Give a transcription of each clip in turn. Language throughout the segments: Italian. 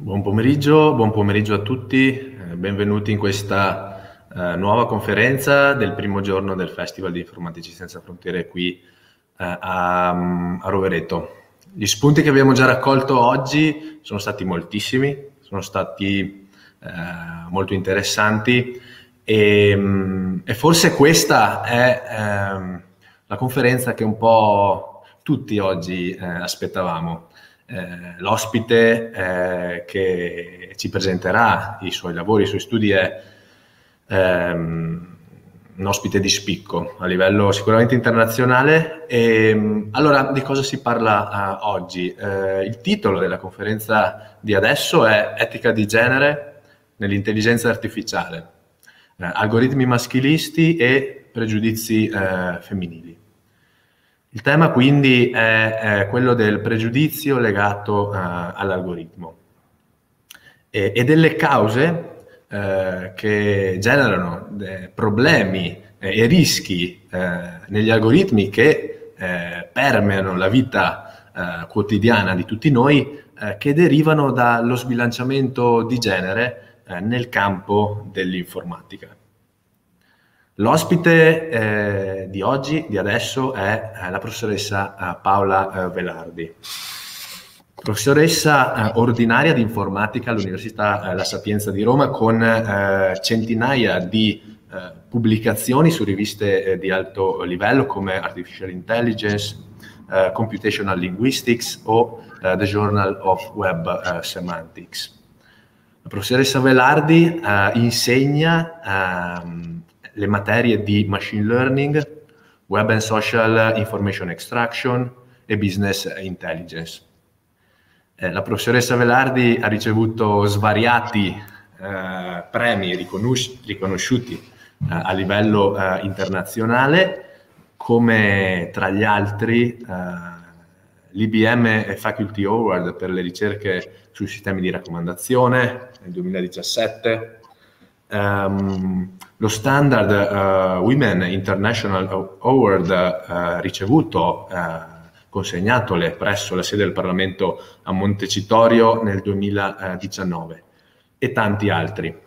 Buon pomeriggio, buon pomeriggio a tutti, eh, benvenuti in questa eh, nuova conferenza del primo giorno del Festival di Informatici Senza Frontiere qui eh, a, a, Rovereto. Gli spunti che abbiamo già raccolto oggi sono stati moltissimi, sono stati eh, molto interessanti e, mm, e, forse questa è ehm, la conferenza che un po' tutti oggi eh, aspettavamo eh, l'ospite eh, che ci presenterà i suoi lavori, i suoi studi è ehm, un ospite di spicco a livello sicuramente internazionale. E, ehm, allora, di cosa si parla uh, oggi? Uh, il titolo della conferenza di adesso è Etica di genere nell'intelligenza artificiale, uh, algoritmi maschilisti e pregiudizi femminili. Il tema quindi è, è quello del pregiudizio legato uh, all'algoritmo e, e, delle cause uh, che generano problemi e rischi uh, negli algoritmi che permeano la vita quotidiana di tutti noi che derivano dallo sbilanciamento di genere nel campo dell'informatica. L'ospite eh, di oggi, di adesso, è eh, la professoressa eh, Paola eh, Velardi. Professoressa ordinaria di informatica all'Università La Sapienza di Roma con centinaia di pubblicazioni su riviste di alto livello come Artificial Intelligence, Computational Linguistics o The Journal of Web Semantics. La professoressa Velardi insegna ehm, le materie di machine learning, web and social information extraction e business intelligence. Eh, la professoressa Velardi ha ricevuto svariati eh, premi riconosci- riconosciuti eh, a livello eh, internazionale, come tra gli altri eh, l'IBM Faculty Award per le ricerche sui sistemi di raccomandazione nel 2017, Um, lo standard uh, Women International Award uh, ricevuto, uh, consegnatole presso la sede del Parlamento a Montecitorio nel 2019 e tanti altri.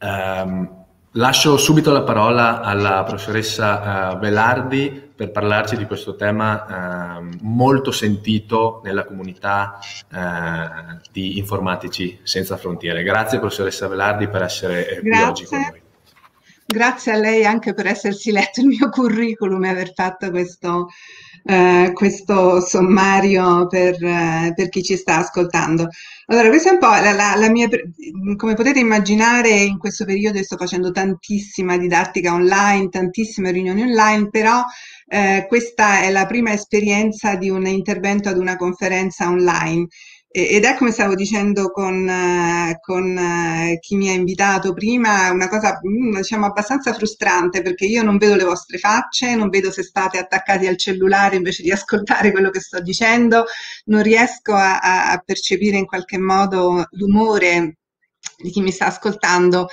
Um, lascio subito la parola alla professoressa Velardi per parlarci di questo tema eh, molto sentito nella comunità eh, di informatici senza frontiere. Grazie professoressa Velardi per essere eh, qui oggi con noi. Grazie a lei anche per essersi letto il mio curriculum e aver fatto questo, eh, questo sommario per, eh, per, chi ci sta ascoltando. Allora, questa è un po' la, la, la, mia, come potete immaginare, in questo periodo sto facendo tantissima didattica online, tantissime riunioni online, però eh, questa è la prima esperienza di un intervento ad una conferenza online. Ed è come stavo dicendo con, eh, con, eh, chi mi ha invitato prima, una cosa mm, diciamo abbastanza frustrante perché io non vedo le vostre facce, non vedo se state attaccati al cellulare invece di ascoltare quello che sto dicendo, non riesco a, a percepire in qualche modo l'umore di chi mi sta ascoltando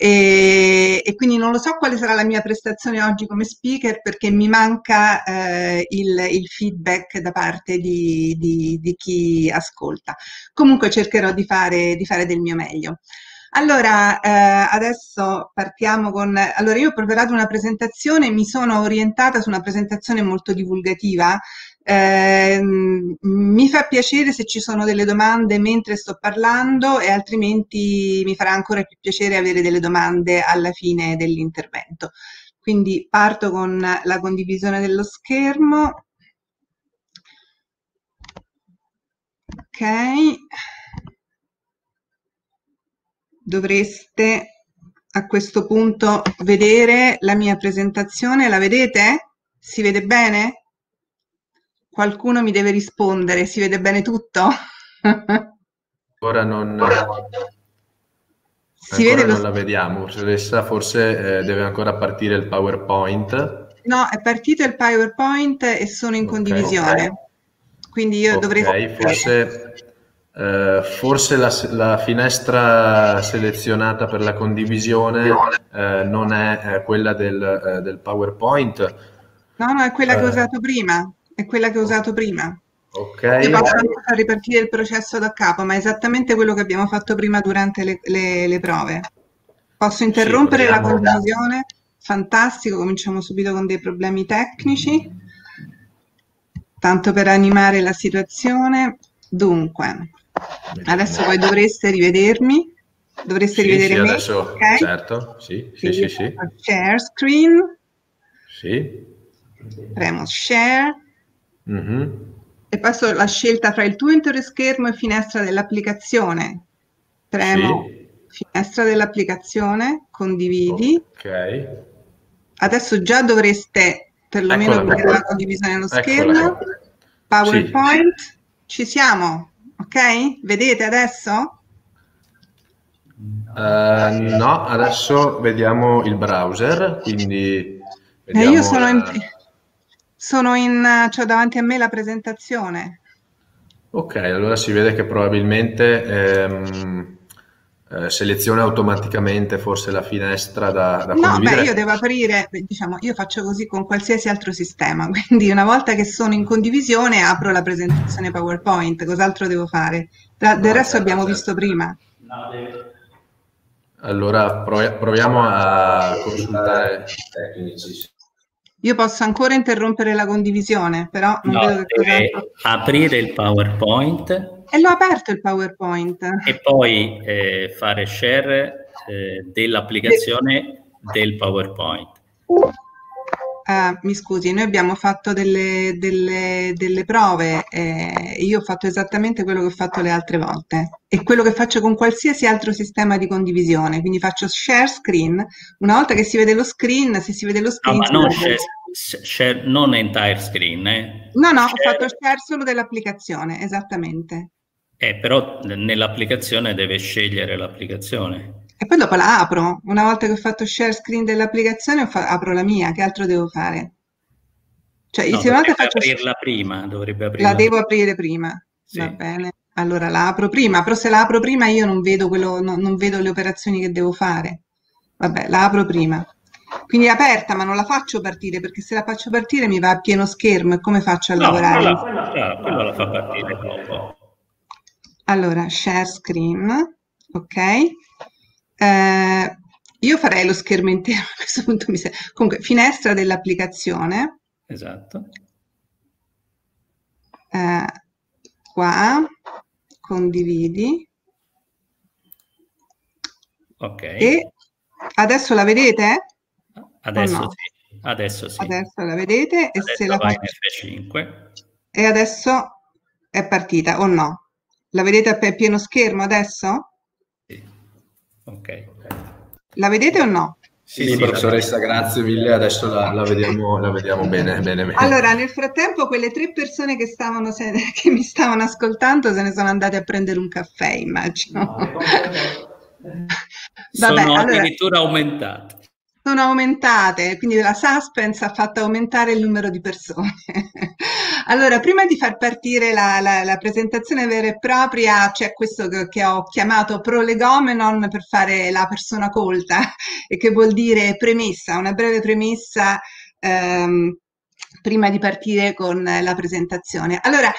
e, e, quindi non lo so quale sarà la mia prestazione oggi come speaker perché mi manca eh, il, il, feedback da parte di, di, di, chi ascolta. Comunque cercherò di fare, di fare del mio meglio. Allora, eh, adesso partiamo con... Allora, io ho preparato una presentazione, mi sono orientata su una presentazione molto divulgativa eh, mi fa piacere se ci sono delle domande mentre sto parlando e altrimenti mi farà ancora più piacere avere delle domande alla fine dell'intervento. Quindi parto con la condivisione dello schermo. Ok. Dovreste a questo punto vedere la mia presentazione. La vedete? Si vede bene? Qualcuno mi deve rispondere, si vede bene tutto? Ora non, si vede non lo... la vediamo, professoressa, forse eh, deve ancora partire il PowerPoint. No, è partito il PowerPoint e sono in okay, condivisione. Okay. Quindi io okay, dovrei... Forse, eh, forse la, la, finestra selezionata per la condivisione eh, non è eh, quella del, eh, del, PowerPoint. No, no, è quella che ho eh. usato prima. È quella che ho usato prima. Ok. Anche far ripartire il processo da capo, ma è esattamente quello che abbiamo fatto prima durante le, le, le prove. Posso interrompere sì, la condivisione? Fantastico, cominciamo subito con dei problemi tecnici. Tanto per animare la situazione. Dunque, adesso voi dovreste rivedermi. Dovreste sì, rivedere sì, me. Adesso, okay? certo, sì, sì, sì, sì. Share screen. Sì. Premo share. Mm-hmm. E passo la scelta fra il tuo intero schermo e finestra dell'applicazione. Premo sì. finestra dell'applicazione, condividi. Ok. Adesso già dovreste perlomeno vedere la condivisione dello schermo. PowerPoint. Sì. Ci siamo? Ok? Vedete adesso? Uh, no, adesso vediamo il browser, quindi... Eh, io sono la... sono in, ho davanti a me la presentazione. Ok, allora si vede che probabilmente ehm, eh, seleziona automaticamente forse la finestra da, da no, beh, io devo aprire, diciamo, io faccio così con qualsiasi altro sistema, quindi una volta che sono in condivisione apro la presentazione PowerPoint, cos'altro devo fare? Da, del no, resto certo, abbiamo certo. visto prima. No, deve... Allora proviamo a consultare tecnici. Io posso ancora interrompere la condivisione, però non no, vedo che cosa... aprire il PowerPoint. E l'ho aperto il PowerPoint. E poi eh, fare share eh, dell'applicazione del PowerPoint. Uh, mi scusi, noi abbiamo fatto delle, delle, delle prove eh, io ho fatto esattamente quello che ho fatto le altre volte e quello che faccio con qualsiasi altro sistema di condivisione, quindi faccio share screen, una volta che si vede lo screen, se si vede lo screen... No, ma non, share, share, non entire screen, eh? No, no, share... ho fatto share solo dell'applicazione, esattamente. Eh, però nell'applicazione deve scegliere l'applicazione. E poi dopo la apro. Una volta che ho fatto share screen dell'applicazione, fa- apro la mia. Che altro devo fare? Cioè, no, se una faccio... aprirla prima, dovrebbe aprirla La devo aprire prima. Sì. Va bene. Allora la apro prima, però se la apro prima io non vedo, quello, no, non vedo le operazioni che devo fare. Vabbè, la apro prima. Quindi è aperta, ma non la faccio partire perché se la faccio partire mi va a pieno schermo e come faccio a no, lavorare? Quella, quella, quella la fa partire dopo. Allora, share screen, ok? Eh, io farei lo schermo intero a questo punto. Mi. Comunque, finestra dell'applicazione. Esatto. Eh, qua, condividi. Ok. E adesso la vedete? Adesso no? sì. Adesso sì. Adesso la vedete e se la faccio... F5. E adesso è partita o no? La vedete a pieno schermo adesso? Ok. La vedete o no? Sì, sì, professoressa, grazie mille. Adesso la, la, vediamo, la vediamo bene, bene, bene, Allora, nel frattempo, quelle tre persone che, stavano, che mi stavano ascoltando se ne sono andate a prendere un caffè, immagino. No, Vabbè, sono allora, addirittura aumentate sono aumentate, quindi la suspense ha fatto aumentare il numero di persone. allora, prima di far partire la, la, la presentazione vera e propria, c'è questo che, che, ho chiamato prolegomenon per fare la persona colta, e che vuol dire premessa, una breve premessa ehm, prima di partire con la presentazione. Allora,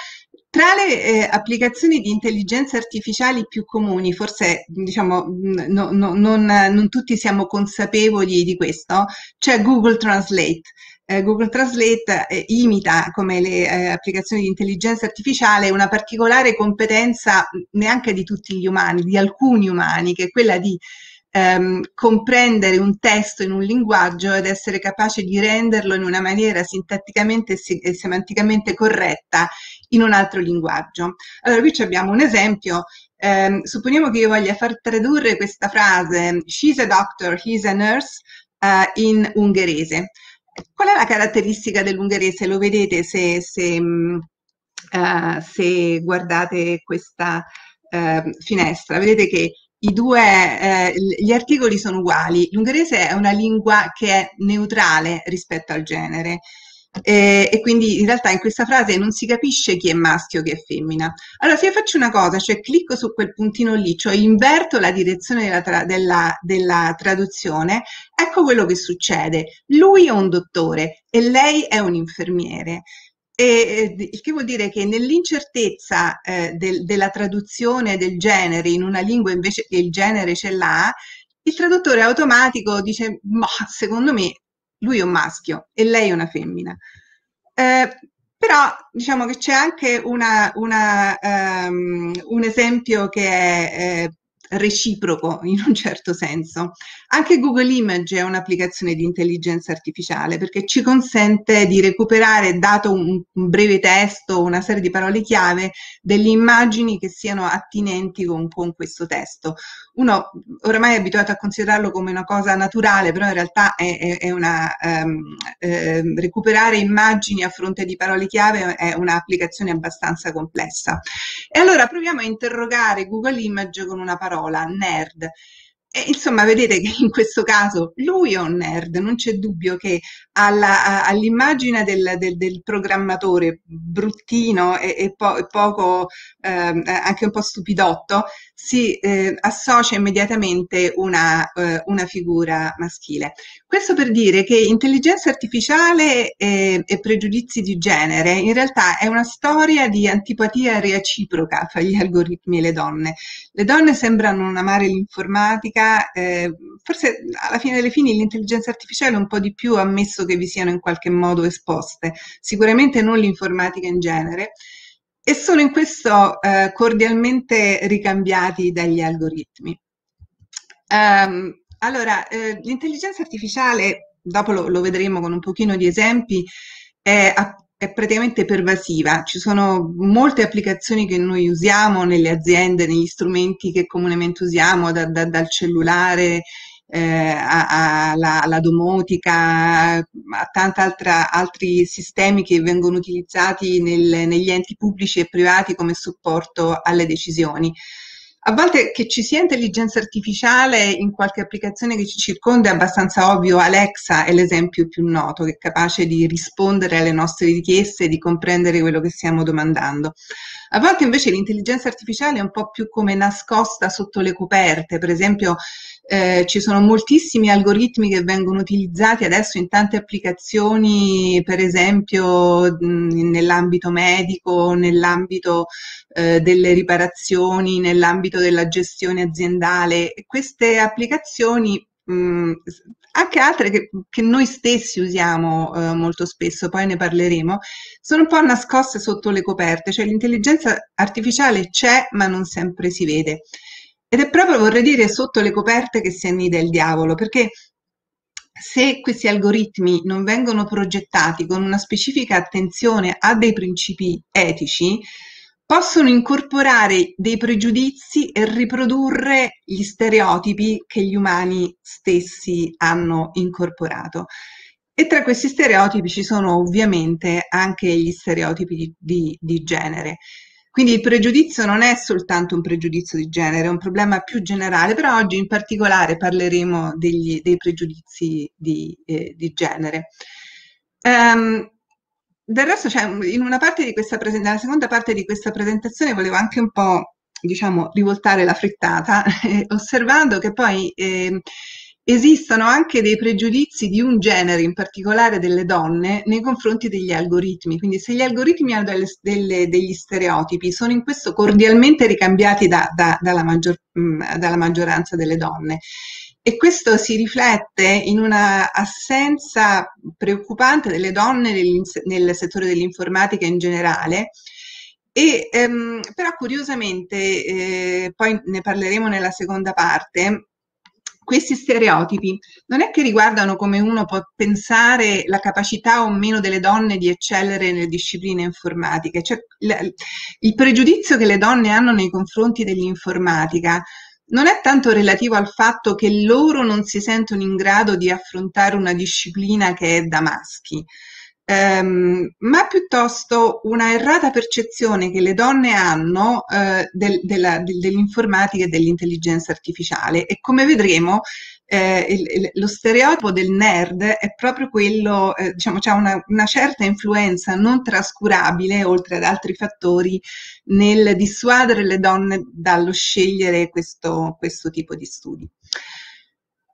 tra le eh, applicazioni di intelligenza artificiale più comuni, forse diciamo no, no, non, non, tutti siamo consapevoli di questo, c'è Google Translate. Eh, Google Translate eh, imita come le eh, applicazioni di intelligenza artificiale una particolare competenza neanche di tutti gli umani, di alcuni umani, che è quella di ehm, comprendere un testo in un linguaggio ed essere capace di renderlo in una maniera sintatticamente e semanticamente corretta in un altro linguaggio. Allora qui abbiamo un esempio, eh, supponiamo che io voglia far tradurre questa frase she's a doctor, he's a nurse uh, in ungherese. Qual è la caratteristica dell'ungherese? Lo vedete se, se, uh, se guardate questa uh, finestra, vedete che due, eh, gli articoli sono uguali. L'ungherese è una lingua che è neutrale rispetto al genere. Eh, e quindi in realtà in questa frase non si capisce chi è maschio e chi è femmina. Allora, se io faccio una cosa, cioè clicco su quel puntino lì, cioè inverto la direzione della, tra della, della traduzione, ecco quello che succede. Lui è un dottore e lei è un infermiere. e, il che vuol dire che nell'incertezza eh, del, della traduzione del genere in una lingua invece che il genere ce l'ha, il traduttore automatico dice, ma secondo me lui è un maschio e lei è una femmina. Eh, però diciamo che c'è anche una, una, um, un esempio che è eh, reciproco in un certo senso. Anche Google Image è un'applicazione di intelligenza artificiale perché ci consente di recuperare, dato un, breve testo, una serie di parole chiave, delle immagini che siano attinenti con, con questo testo. Uno oramai è abituato a considerarlo come una cosa naturale, però in realtà è, è, è una um, eh, recuperare immagini a fronte di parole chiave è un'applicazione abbastanza complessa. E allora proviamo a interrogare Google Image con una parola parola, nerd. E, insomma, vedete che in questo caso lui è un nerd, non c'è dubbio che alla, all'immagine del, del, del, programmatore bruttino e, e, po- e poco, eh, anche un po' stupidotto, si eh, associa immediatamente una, eh, una, figura maschile. Questo per dire che intelligenza artificiale e, e, pregiudizi di genere in realtà è una storia di antipatia reciproca fra gli algoritmi e le donne. Le donne sembrano non amare l'informatica, eh, forse alla fine delle fini l'intelligenza artificiale un po' di più ammesso che vi siano in qualche modo esposte, sicuramente non l'informatica in genere e sono in questo eh, cordialmente ricambiati dagli algoritmi. Um, allora, eh, l'intelligenza artificiale, dopo lo, lo, vedremo con un pochino di esempi, è, è, praticamente pervasiva. Ci sono molte applicazioni che noi usiamo nelle aziende, negli strumenti che comunemente usiamo, da, da, dal cellulare eh, alla, alla, domotica, a tanti altri sistemi che vengono utilizzati nel, negli enti pubblici e privati come supporto alle decisioni. A volte che ci sia intelligenza artificiale in qualche applicazione che ci circonda è abbastanza ovvio, Alexa è l'esempio più noto, che è capace di rispondere alle nostre richieste e di comprendere quello che stiamo domandando. A volte invece l'intelligenza artificiale è un po' più come nascosta sotto le coperte, per esempio eh, ci sono moltissimi algoritmi che vengono utilizzati adesso in tante applicazioni, per esempio nell'ambito medico, nell'ambito eh, delle riparazioni, nell'ambito della gestione aziendale. Queste applicazioni mh, anche altre che, che, noi stessi usiamo eh, molto spesso, poi ne parleremo, sono un po' nascoste sotto le coperte, cioè l'intelligenza artificiale c'è ma non sempre si vede. Ed è proprio, vorrei dire, sotto le coperte che si annida il diavolo, perché se questi algoritmi non vengono progettati con una specifica attenzione a dei principi etici, possono incorporare dei pregiudizi e riprodurre gli stereotipi che gli umani stessi hanno incorporato. E tra questi stereotipi ci sono ovviamente anche gli stereotipi di, di, di genere. Quindi il pregiudizio non è soltanto un pregiudizio di genere, è un problema più generale, però oggi in particolare parleremo degli, dei pregiudizi di, eh, di genere. Um, del resto, cioè, in una parte di questa nella seconda parte di questa presentazione volevo anche un po' diciamo, rivoltare la frittata, osservando che poi eh, Esistono anche dei pregiudizi di un genere, in particolare delle donne, nei confronti degli algoritmi. Quindi se gli algoritmi hanno delle, delle, degli stereotipi, sono in questo cordialmente ricambiati da, da, dalla, maggior, mm, dalla maggioranza delle donne. E questo si riflette in una assenza preoccupante delle donne nel settore dell'informatica in generale, e, ehm, però curiosamente, eh, poi ne parleremo nella seconda parte, questi stereotipi non è che riguardano come uno può pensare la capacità o meno delle donne di eccellere nelle discipline informatiche, cioè il pregiudizio che le donne hanno nei confronti dell'informatica non è tanto relativo al fatto che loro non si sentono in grado di affrontare una disciplina che è da maschi, ehm, ma piuttosto una errata percezione che le donne hanno eh, del, della, del, dell'informatica e dell'intelligenza artificiale e come vedremo eh, il, lo stereotipo del nerd è proprio quello, eh, diciamo, c'è una, una, certa influenza non trascurabile, oltre ad altri fattori, nel dissuadere le donne dallo scegliere questo, questo tipo di studi.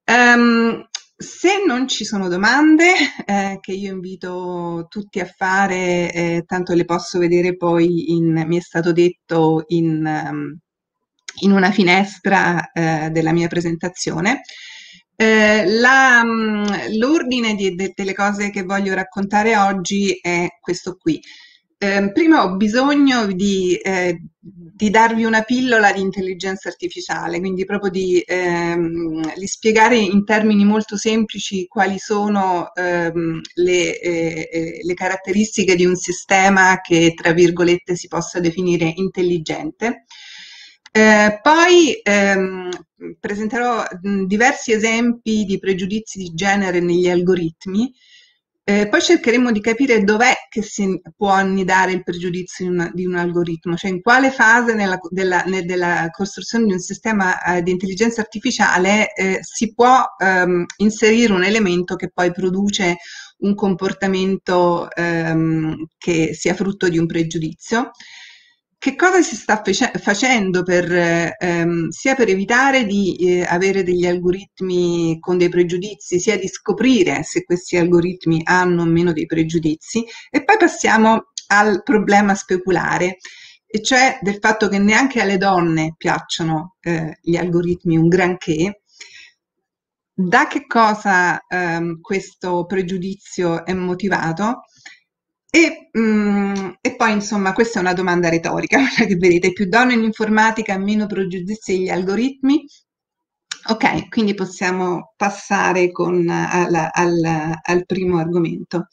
Um, se non ci sono domande, eh, che io invito tutti a fare, eh, tanto le posso vedere poi, in, mi è stato detto, in, um, in una finestra eh, della mia presentazione. Eh, mm, l'ordine delle cose che voglio raccontare oggi è questo qui. Eh, prima ho bisogno di, eh, di, darvi una pillola di intelligenza artificiale, quindi proprio di, ehm, di spiegare in termini molto semplici quali sono ehm, le, eh, eh le, caratteristiche di un sistema che, tra virgolette, si possa definire intelligente. Eh, poi ehm, presenterò diversi esempi di pregiudizi di genere negli algoritmi, eh, poi cercheremo di capire dov'è che si può annidare il pregiudizio di, una, di un algoritmo, cioè in quale fase nella, della, della costruzione di un sistema eh, di intelligenza artificiale eh, si può ehm, inserire un elemento che poi produce un comportamento ehm, che sia frutto di un pregiudizio che cosa si sta facendo per, ehm, sia per evitare di eh, avere degli algoritmi con dei pregiudizi, sia di scoprire se questi algoritmi hanno o meno dei pregiudizi? E poi passiamo al problema speculare, e cioè del fatto che neanche alle donne piacciono eh, gli algoritmi un granché, da che cosa ehm, questo pregiudizio è motivato e, mm, e, poi, insomma, questa è una domanda retorica, che vedete, più donne in informatica, meno pregiudizi agli algoritmi. Ok, quindi possiamo passare con, al, al, al, primo argomento.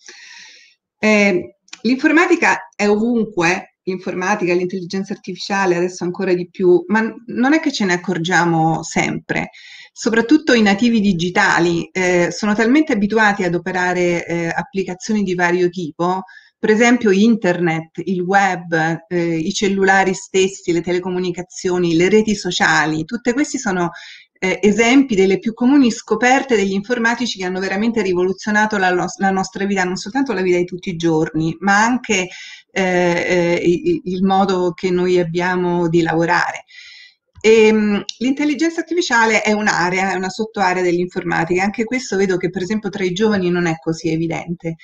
Eh, l'informatica è ovunque, l'informatica, l'intelligenza artificiale, adesso ancora di più, ma non è che ce ne accorgiamo sempre soprattutto i nativi digitali eh, sono talmente abituati ad operare eh, applicazioni di vario tipo per esempio internet, il web, eh, i cellulari stessi, le telecomunicazioni, le reti sociali, tutte questi sono eh, esempi delle più comuni scoperte degli informatici che hanno veramente rivoluzionato la, la, nostra vita, non soltanto la vita di tutti i giorni, ma anche eh, eh il, il modo che noi abbiamo di lavorare. E, ehm, l'intelligenza artificiale è un'area, è una sottoarea dell'informatica, anche questo vedo che per esempio tra i giovani non è così evidente.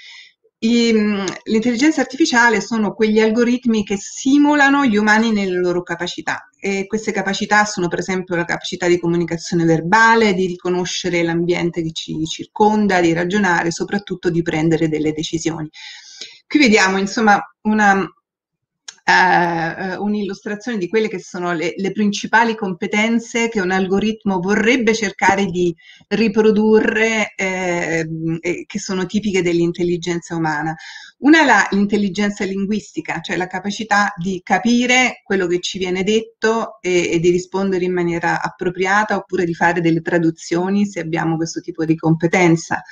L'intelligenza artificiale sono quegli algoritmi che simulano gli umani nelle loro capacità e queste capacità sono per esempio la capacità di comunicazione verbale, di riconoscere l'ambiente che ci circonda, di ragionare, soprattutto di prendere delle decisioni. Qui vediamo insomma una, eh, un'illustrazione di quelle che sono le, le, principali competenze che un algoritmo vorrebbe cercare di riprodurre, eh, che sono tipiche dell'intelligenza umana. Una è l'intelligenza linguistica, cioè la capacità di capire quello che ci viene detto e, e di rispondere in maniera appropriata oppure di fare delle traduzioni se abbiamo questo tipo di competenza.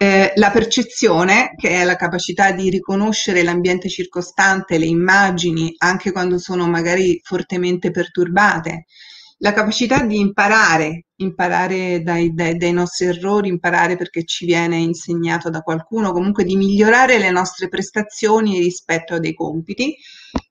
Eh, la percezione, che è la capacità di riconoscere l'ambiente circostante, le immagini, anche quando sono magari fortemente perturbate, la capacità di imparare, imparare dai, dai, dai, nostri errori, imparare perché ci viene insegnato da qualcuno, comunque di migliorare le nostre prestazioni rispetto a dei compiti,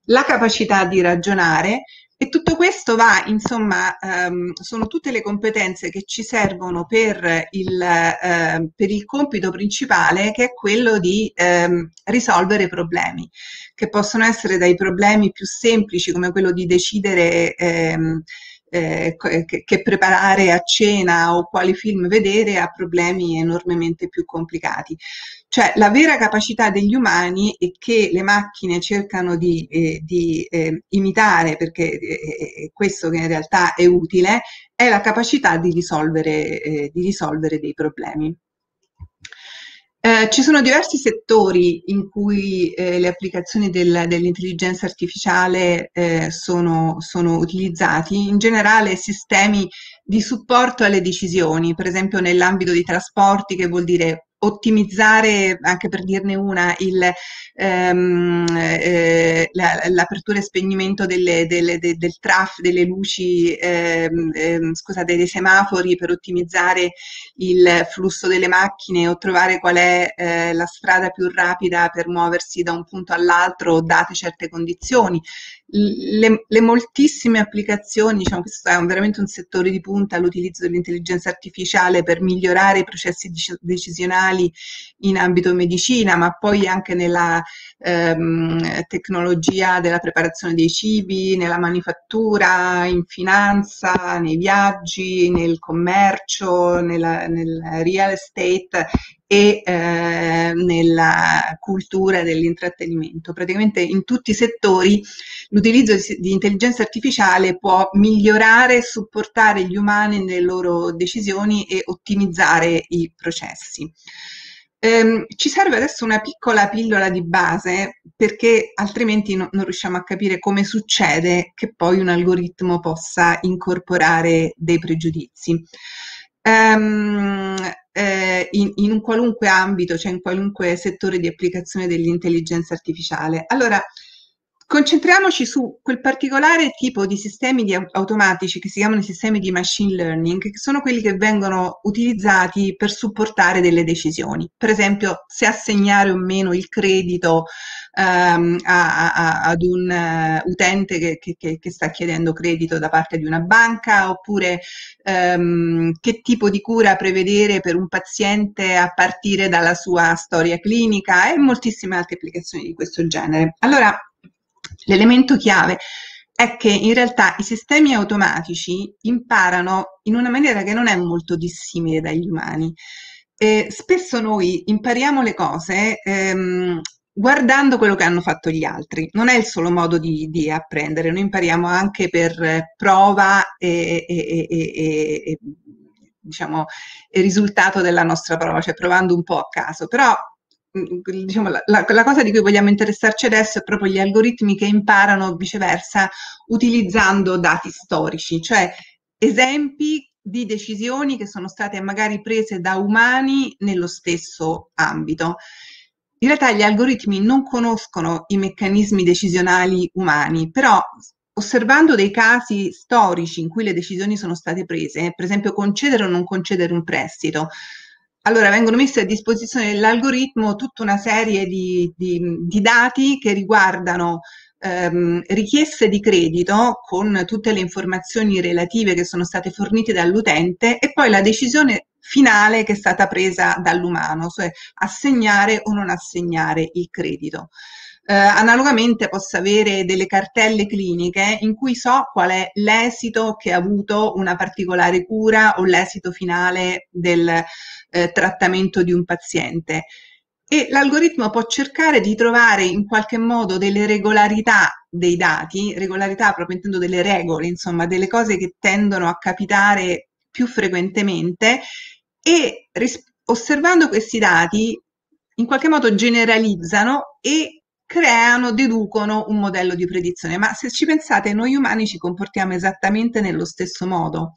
la capacità di ragionare, e tutto questo va, insomma, ehm, sono tutte le competenze che ci servono per il, eh, per il compito principale, che è quello di ehm, risolvere problemi, che possono essere dai problemi più semplici, come quello di decidere ehm, eh, che, che, preparare a cena o quali film vedere, a problemi enormemente più complicati. Cioè la vera capacità degli umani e che le macchine cercano di, eh, di eh, imitare, perché è questo che in realtà è utile, è la capacità di risolvere, eh, di risolvere dei problemi. Eh, ci sono diversi settori in cui eh, le applicazioni del, dell'intelligenza artificiale eh, sono, sono utilizzati, in generale sistemi di supporto alle decisioni, per esempio nell'ambito dei trasporti, che vuol dire ottimizzare, anche per dirne una, il, ehm, eh, la, l'apertura e spegnimento delle, delle, de, del traffico, delle luci, ehm, ehm, scusate, dei semafori per ottimizzare il flusso delle macchine o trovare qual è eh, la strada più rapida per muoversi da un punto all'altro date certe condizioni le, le, moltissime applicazioni, diciamo, questo è un, veramente un settore di punta, l'utilizzo dell'intelligenza artificiale per migliorare i processi decisionali in ambito medicina, ma poi anche nella ehm, tecnologia della preparazione dei cibi, nella manifattura, in finanza, nei viaggi, nel commercio, nella, nel real estate e eh, nella cultura dell'intrattenimento. Praticamente in tutti i settori l'utilizzo di intelligenza artificiale può migliorare e supportare gli umani nelle loro decisioni e ottimizzare i processi. Um, ci serve adesso una piccola pillola di base perché altrimenti no, non riusciamo a capire come succede che poi un algoritmo possa incorporare dei pregiudizi. Um, eh, in, in, un qualunque ambito, cioè in qualunque settore di applicazione dell'intelligenza artificiale. Allora, Concentriamoci su quel particolare tipo di sistemi di automatici che si chiamano sistemi di machine learning, che sono quelli che vengono utilizzati per supportare delle decisioni. Per esempio, se assegnare o meno il credito um, a, a, ad un uh, utente che, che, che, sta chiedendo credito da parte di una banca, oppure um, che tipo di cura prevedere per un paziente a partire dalla sua storia clinica e moltissime altre applicazioni di questo genere. Allora, L'elemento chiave è che in realtà i sistemi automatici imparano in una maniera che non è molto dissimile dagli umani. Eh, spesso noi impariamo le cose ehm, guardando quello che hanno fatto gli altri. Non è il solo modo di, di apprendere, noi impariamo anche per prova e, e, e, e diciamo, risultato della nostra prova, cioè provando un po' a caso. Però diciamo, la, la, la, cosa di cui vogliamo interessarci adesso è proprio gli algoritmi che imparano viceversa utilizzando dati storici, cioè esempi di decisioni che sono state magari prese da umani nello stesso ambito. In realtà gli algoritmi non conoscono i meccanismi decisionali umani, però osservando dei casi storici in cui le decisioni sono state prese, per esempio concedere o non concedere un prestito, allora vengono messe a disposizione dell'algoritmo tutta una serie di, di, di dati che riguardano ehm, richieste di credito con tutte le informazioni relative che sono state fornite dall'utente e poi la decisione finale che è stata presa dall'umano, cioè assegnare o non assegnare il credito. Eh, analogamente possa avere delle cartelle cliniche in cui so qual è l'esito che ha avuto una particolare cura o l'esito finale del eh, trattamento di un paziente. E l'algoritmo può cercare di trovare in qualche modo delle regolarità dei dati, regolarità proprio intendo delle regole, insomma, delle cose che tendono a capitare più frequentemente e ris- osservando questi dati in qualche modo generalizzano e creano, deducono un modello di predizione. Ma se ci pensate, noi umani ci comportiamo esattamente nello stesso modo.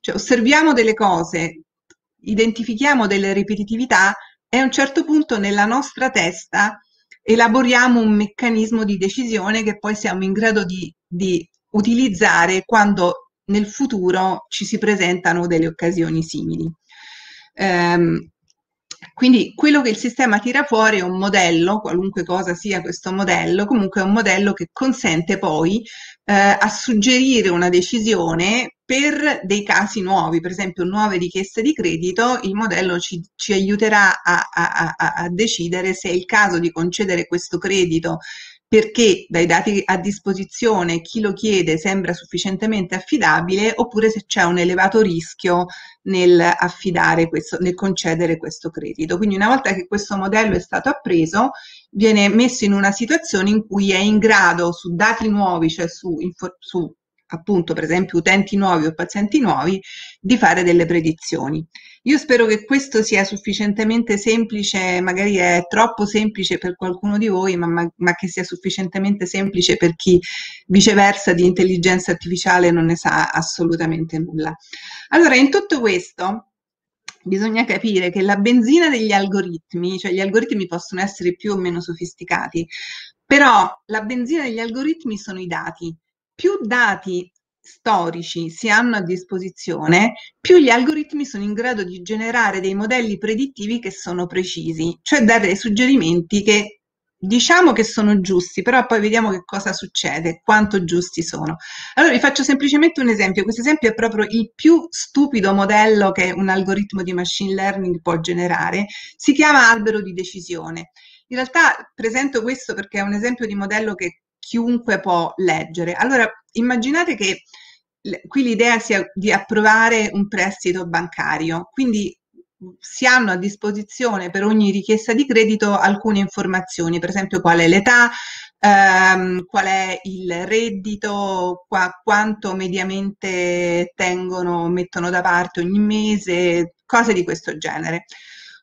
Cioè osserviamo delle cose, identifichiamo delle ripetitività e a un certo punto nella nostra testa elaboriamo un meccanismo di decisione che poi siamo in grado di, di utilizzare quando nel futuro ci si presentano delle occasioni simili. Um, quindi quello che il sistema tira fuori è un modello, qualunque cosa sia questo modello, comunque è un modello che consente poi a suggerire una decisione per dei casi nuovi, per esempio nuove richieste di credito, il modello ci, ci aiuterà a, a, a, a decidere se è il caso di concedere questo credito perché dai dati a disposizione chi lo chiede sembra sufficientemente affidabile oppure se c'è un elevato rischio nel affidare questo, nel concedere questo credito. Quindi una volta che questo modello è stato appreso, viene messo in una situazione in cui è in grado su dati nuovi, cioè su, su appunto per esempio utenti nuovi o pazienti nuovi, di fare delle predizioni. Io spero che questo sia sufficientemente semplice, magari è troppo semplice per qualcuno di voi, ma, ma, ma che sia sufficientemente semplice per chi viceversa di intelligenza artificiale non ne sa assolutamente nulla. Allora, in tutto questo, bisogna capire che la benzina degli algoritmi, cioè gli algoritmi possono essere più o meno sofisticati, però la benzina degli algoritmi sono i dati. Più dati storici si hanno a disposizione, più gli algoritmi sono in grado di generare dei modelli predittivi che sono precisi, cioè dare dei suggerimenti che diciamo che sono giusti, però poi vediamo che cosa succede, quanto giusti sono. Allora vi faccio semplicemente un esempio, questo esempio è proprio il più stupido modello che un algoritmo di machine learning può generare, si chiama albero di decisione. In realtà presento questo perché è un esempio di modello che chiunque può leggere. Allora, immaginate che qui l'idea sia di approvare un prestito bancario, quindi si hanno a disposizione per ogni richiesta di credito alcune informazioni, per esempio qual è l'età, ehm, qual è il reddito, qua, quanto mediamente tengono, mettono da parte ogni mese, cose di questo genere.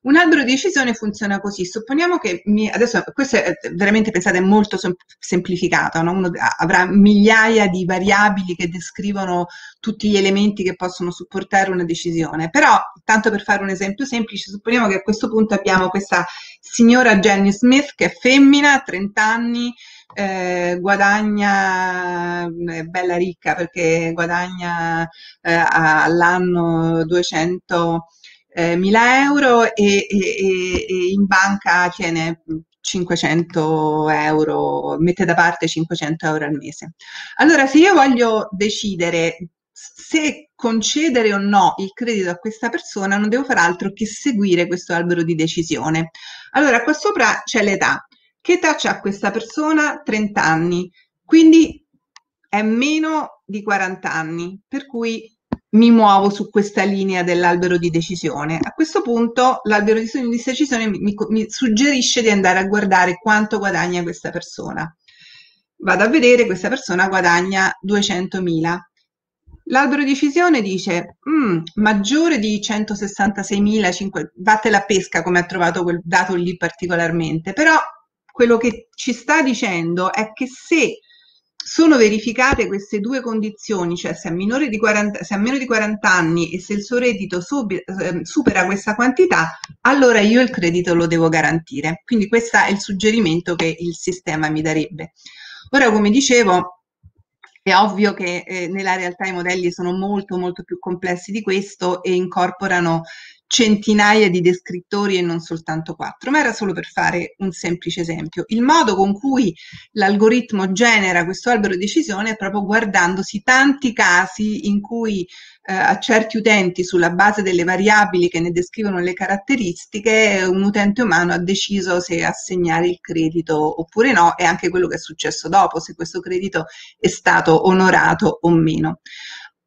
Un albero di decisione funziona così. Supponiamo che mi, adesso questo è veramente pensate molto semplificato, no? uno avrà migliaia di variabili che descrivono tutti gli elementi che possono supportare una decisione. Però, tanto per fare un esempio semplice, supponiamo che a questo punto abbiamo questa signora Jenny Smith che è femmina, 30 anni, eh, guadagna, è bella ricca perché guadagna eh, all'anno 200 eh, 1000 euro e, e, e, in banca tiene 500 euro, mette da parte 500 euro al mese. Allora, se io voglio decidere se concedere o no il credito a questa persona, non devo fare altro che seguire questo albero di decisione. Allora, qua sopra c'è l'età. Che età c'ha questa persona? 30 anni. Quindi è meno di 40 anni, per cui mi muovo su questa linea dell'albero di decisione. A questo punto l'albero di decisione mi, mi, suggerisce di andare a guardare quanto guadagna questa persona. Vado a vedere, questa persona guadagna 200.000. L'albero di decisione dice mm, maggiore di 166.000, vatte la pesca come ha trovato quel dato lì particolarmente, però quello che ci sta dicendo è che se sono verificate queste due condizioni, cioè se ha, 40, se ha, meno di 40 anni e se il suo reddito subi, eh, supera questa quantità, allora io il credito lo devo garantire. Quindi questo è il suggerimento che il sistema mi darebbe. Ora, come dicevo, è ovvio che eh, nella realtà i modelli sono molto molto più complessi di questo e incorporano centinaia di descrittori e non soltanto quattro, ma era solo per fare un semplice esempio. Il modo con cui l'algoritmo genera questo albero di decisione è proprio guardandosi tanti casi in cui eh, a certi utenti, sulla base delle variabili che ne descrivono le caratteristiche, un utente umano ha deciso se assegnare il credito oppure no e anche quello che è successo dopo, se questo credito è stato onorato o meno.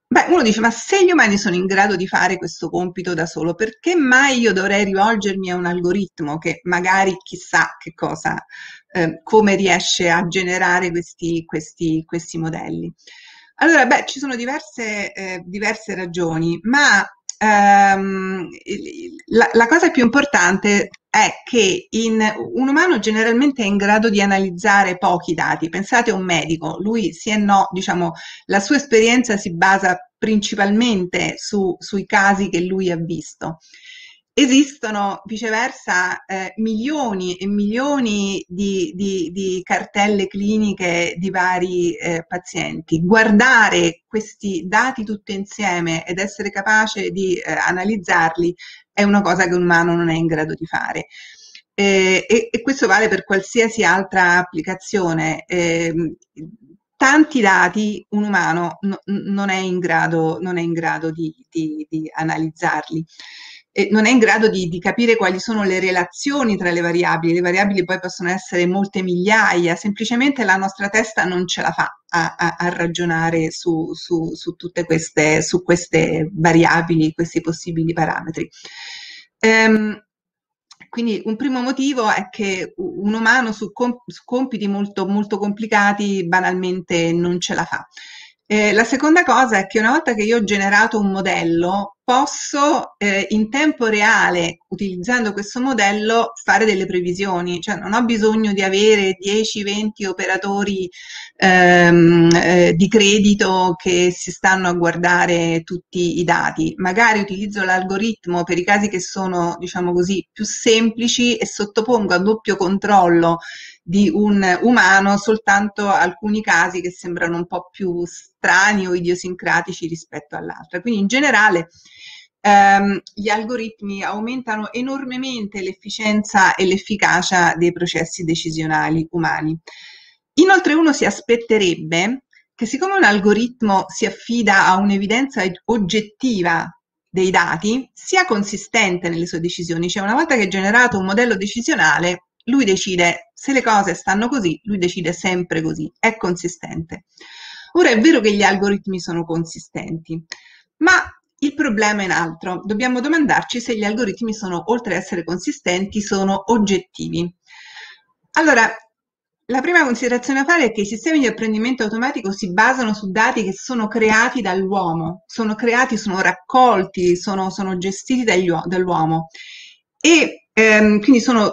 Beh, uno dice, ma se gli umani sono in grado di fare questo compito da solo, perché mai io dovrei rivolgermi a un algoritmo che magari chissà che cosa, eh, come riesce a generare questi, questi, questi modelli? Allora, beh, ci sono diverse, eh, diverse ragioni, ma ehm, la, la, cosa più importante è che in, un umano generalmente è in grado di analizzare pochi dati. Pensate a un medico, lui sì e no, diciamo, la sua esperienza si basa principalmente su, sui casi che lui ha visto. Esistono viceversa eh, milioni e milioni di, di, di, cartelle cliniche di vari eh, pazienti. Guardare questi dati tutti insieme ed essere capace di eh, analizzarli è una cosa che un umano non è in grado di fare. E, e, questo vale per qualsiasi altra applicazione. Eh, tanti dati un umano no, non è in grado, è in grado di, di analizzarli e non è in grado di, di, capire quali sono le relazioni tra le variabili. Le variabili poi possono essere molte migliaia, semplicemente la nostra testa non ce la fa a, a, a ragionare su, su, su, tutte queste, su queste variabili, questi possibili parametri. Um, quindi un primo motivo è che un umano su, comp- su compiti molto, molto complicati banalmente non ce la fa. Eh, la seconda cosa è che una volta che io ho generato un modello, posso eh, in tempo reale, utilizzando questo modello, fare delle previsioni, cioè non ho bisogno di avere 10-20 operatori ehm, eh, di credito che si stanno a guardare tutti i dati, magari utilizzo l'algoritmo per i casi che sono, diciamo così, più semplici e sottopongo a doppio controllo di un umano soltanto alcuni casi che sembrano un po' più strani o idiosincratici rispetto all'altra. Quindi in generale ehm, gli algoritmi aumentano enormemente l'efficienza e l'efficacia dei processi decisionali umani. Inoltre uno si aspetterebbe che siccome un algoritmo si affida a un'evidenza oggettiva dei dati, sia consistente nelle sue decisioni, cioè una volta che è generato un modello decisionale, lui decide se le cose stanno così, lui decide sempre così, è consistente. Ora è vero che gli algoritmi sono consistenti, ma il problema è un altro. Dobbiamo domandarci se gli algoritmi sono, oltre ad essere consistenti, sono oggettivi. Allora, la prima considerazione da fare è che i sistemi di apprendimento automatico si basano su dati che sono creati dall'uomo, sono creati, sono raccolti, sono, sono gestiti dall'uomo e ehm, quindi sono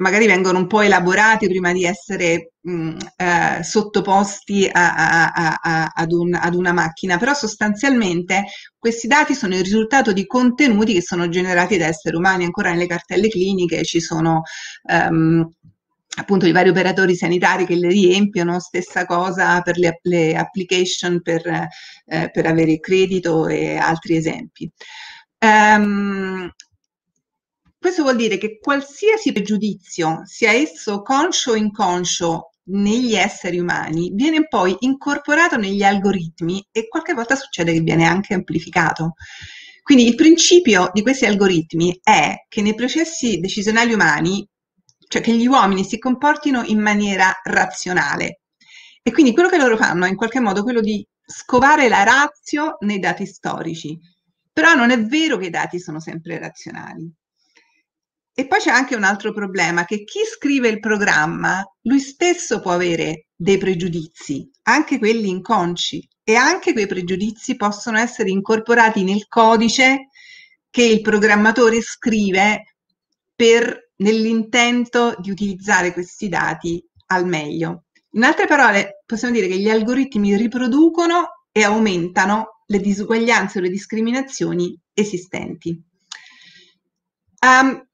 magari vengono un po' elaborati prima di essere mh, eh, sottoposti a, a, a, ad, un, ad, una macchina, però sostanzialmente questi dati sono il risultato di contenuti che sono generati da esseri umani. Ancora nelle cartelle cliniche ci sono um, appunto i vari operatori sanitari che le riempiono, stessa cosa per le, le application per, eh, per avere il credito e altri esempi. Um, questo vuol dire che qualsiasi pregiudizio, sia esso conscio o inconscio, negli esseri umani, viene poi incorporato negli algoritmi e qualche volta succede che viene anche amplificato. Quindi il principio di questi algoritmi è che nei processi decisionali umani, cioè che gli uomini si comportino in maniera razionale. E quindi quello che loro fanno è in qualche modo quello di scovare la razio nei dati storici. Però non è vero che i dati sono sempre razionali. E poi c'è anche un altro problema, che chi scrive il programma, lui stesso può avere dei pregiudizi, anche quelli inconsci, e anche quei pregiudizi possono essere incorporati nel codice che il programmatore scrive per, nell'intento di utilizzare questi dati al meglio. In altre parole, possiamo dire che gli algoritmi riproducono e aumentano le disuguaglianze o le discriminazioni esistenti. Um,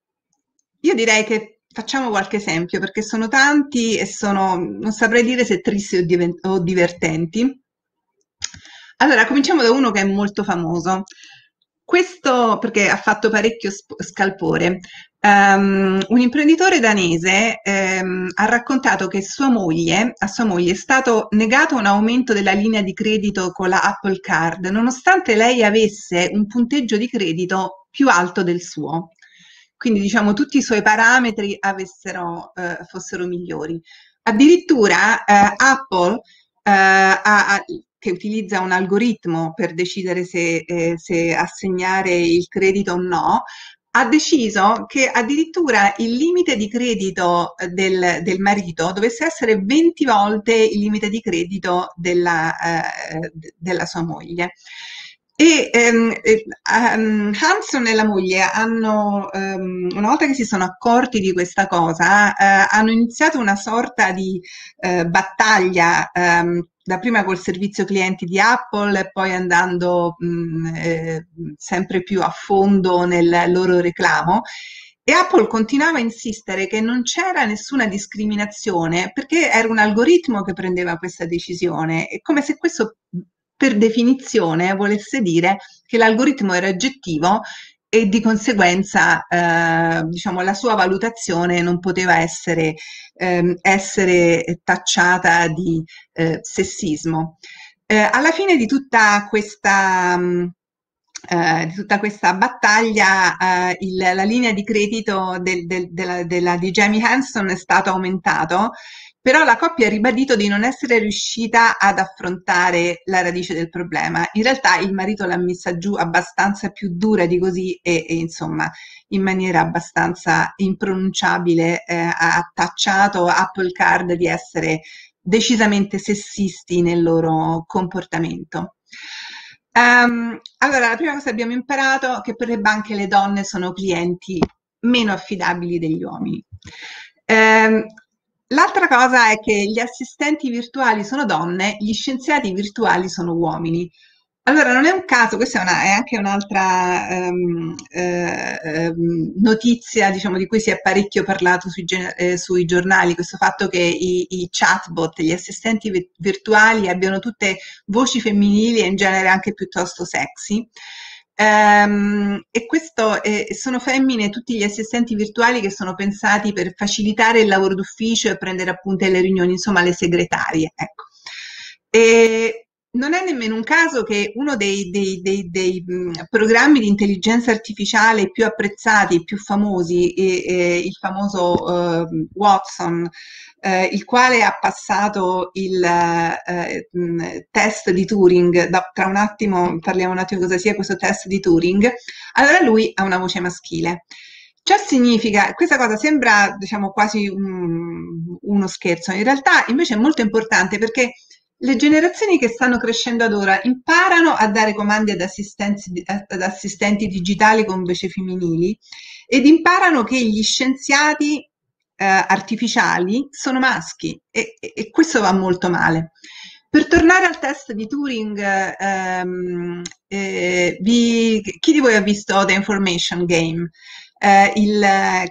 io direi che facciamo qualche esempio perché sono tanti e sono, non saprei dire se tristi o, div- o divertenti. Allora, cominciamo da uno che è molto famoso. Questo perché ha fatto parecchio scalpore. Um, un imprenditore danese um, ha raccontato che sua moglie, a sua moglie è stato negato un aumento della linea di credito con la Apple Card, nonostante lei avesse un punteggio di credito più alto del suo quindi diciamo tutti i suoi parametri avessero, eh, fossero migliori. Addirittura eh, Apple eh, ha, che utilizza un algoritmo per decidere se, eh, se assegnare il credito o no, ha deciso che addirittura il limite di credito del, del, marito dovesse essere 20 volte il limite di credito della, eh, della sua moglie. E um, um, Hanson e la moglie hanno, um, una volta che si sono accorti di questa cosa, uh, hanno iniziato una sorta di uh, battaglia, dapprima col servizio clienti di Apple e poi andando mh, eh, sempre più a fondo nel loro reclamo. E Apple continuava a insistere che non c'era nessuna discriminazione perché era un algoritmo che prendeva questa decisione. È come se questo per definizione volesse dire che l'algoritmo era oggettivo e di conseguenza eh, diciamo, la sua valutazione non poteva essere, eh, essere tacciata di eh, sessismo. Eh, alla fine di tutta questa, mh, eh, di, tutta questa battaglia eh, il, la linea di credito del, del, della, della, di Jamie Hanson è stato aumentato però la coppia ha ribadito di non essere riuscita ad affrontare la radice del problema. In realtà il marito l'ha messa giù abbastanza più dura di così e, e insomma in maniera abbastanza impronunciabile eh, ha tacciato Apple Card di essere decisamente sessisti nel loro comportamento. Um, allora, la prima cosa che abbiamo imparato è che per le banche le donne sono clienti meno affidabili degli uomini. Um, l'altra cosa è che gli assistenti virtuali sono donne, gli scienziati virtuali sono uomini. Allora, non è un caso, questa è, una, è anche un'altra um, eh, notizia, diciamo, di cui si è parecchio parlato sui, eh, sui giornali, questo fatto che i, i, chatbot, gli assistenti virtuali abbiano tutte voci femminili e in genere anche piuttosto sexy. Um, e questo è, sono femmine tutti gli assistenti virtuali che sono pensati per facilitare il lavoro d'ufficio e prendere appunto le riunioni, insomma le segretarie. Ecco. E non è nemmeno un caso che uno dei, dei, dei, dei programmi di intelligenza artificiale più apprezzati, più famosi, è, è il famoso uh, Watson, uh, il quale ha passato il uh, test di Turing, da, tra un attimo parliamo un attimo cosa sia questo test di Turing, allora lui ha una voce maschile. Ciò significa, questa cosa sembra diciamo quasi un, uno scherzo, in realtà invece è molto importante perché le generazioni che stanno crescendo ad ora imparano a dare comandi ad, ad assistenti digitali con voce femminili ed imparano che gli scienziati eh, artificiali sono maschi e, e, questo va molto male. Per tornare al test di Turing, ehm, eh, vi, chi di voi ha visto The Information Game? Eh, il,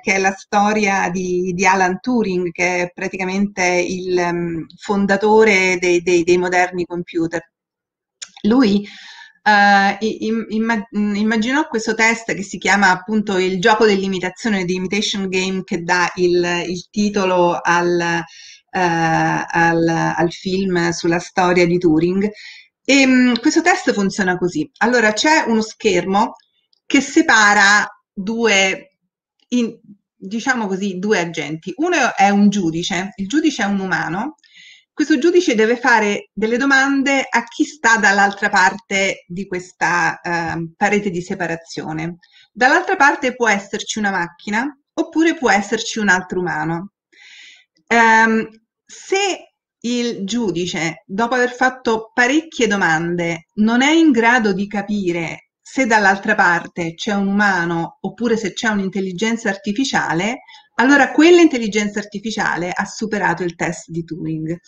che è la storia di, di, Alan Turing, che è praticamente il um, fondatore dei, dei, dei, moderni computer. Lui uh, imm immaginò questo test che si chiama appunto il gioco dell'imitazione, di Imitation Game, che dà il, il titolo al, uh, al, al, film sulla storia di Turing. E um, questo test funziona così. Allora c'è uno schermo che separa due, in, diciamo così, due agenti. Uno è un giudice, il giudice è un umano. Questo giudice deve fare delle domande a chi sta dall'altra parte di questa eh, parete di separazione. Dall'altra parte può esserci una macchina oppure può esserci un altro umano. Um, se il giudice, dopo aver fatto parecchie domande, non è in grado di capire se dall'altra parte c'è un umano oppure se c'è un'intelligenza artificiale, allora quell'intelligenza artificiale ha superato il test di Turing.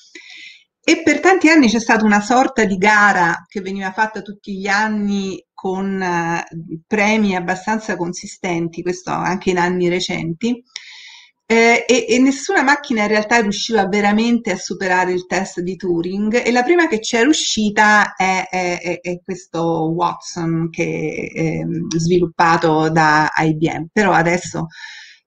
E per tanti anni c'è stata una sorta di gara che veniva fatta tutti gli anni con uh, premi abbastanza consistenti, questo anche in anni recenti, eh, e, e, nessuna macchina in realtà riusciva veramente a superare il test di Turing e la prima che ci è riuscita è, è, è questo Watson che è ehm, sviluppato da IBM, però adesso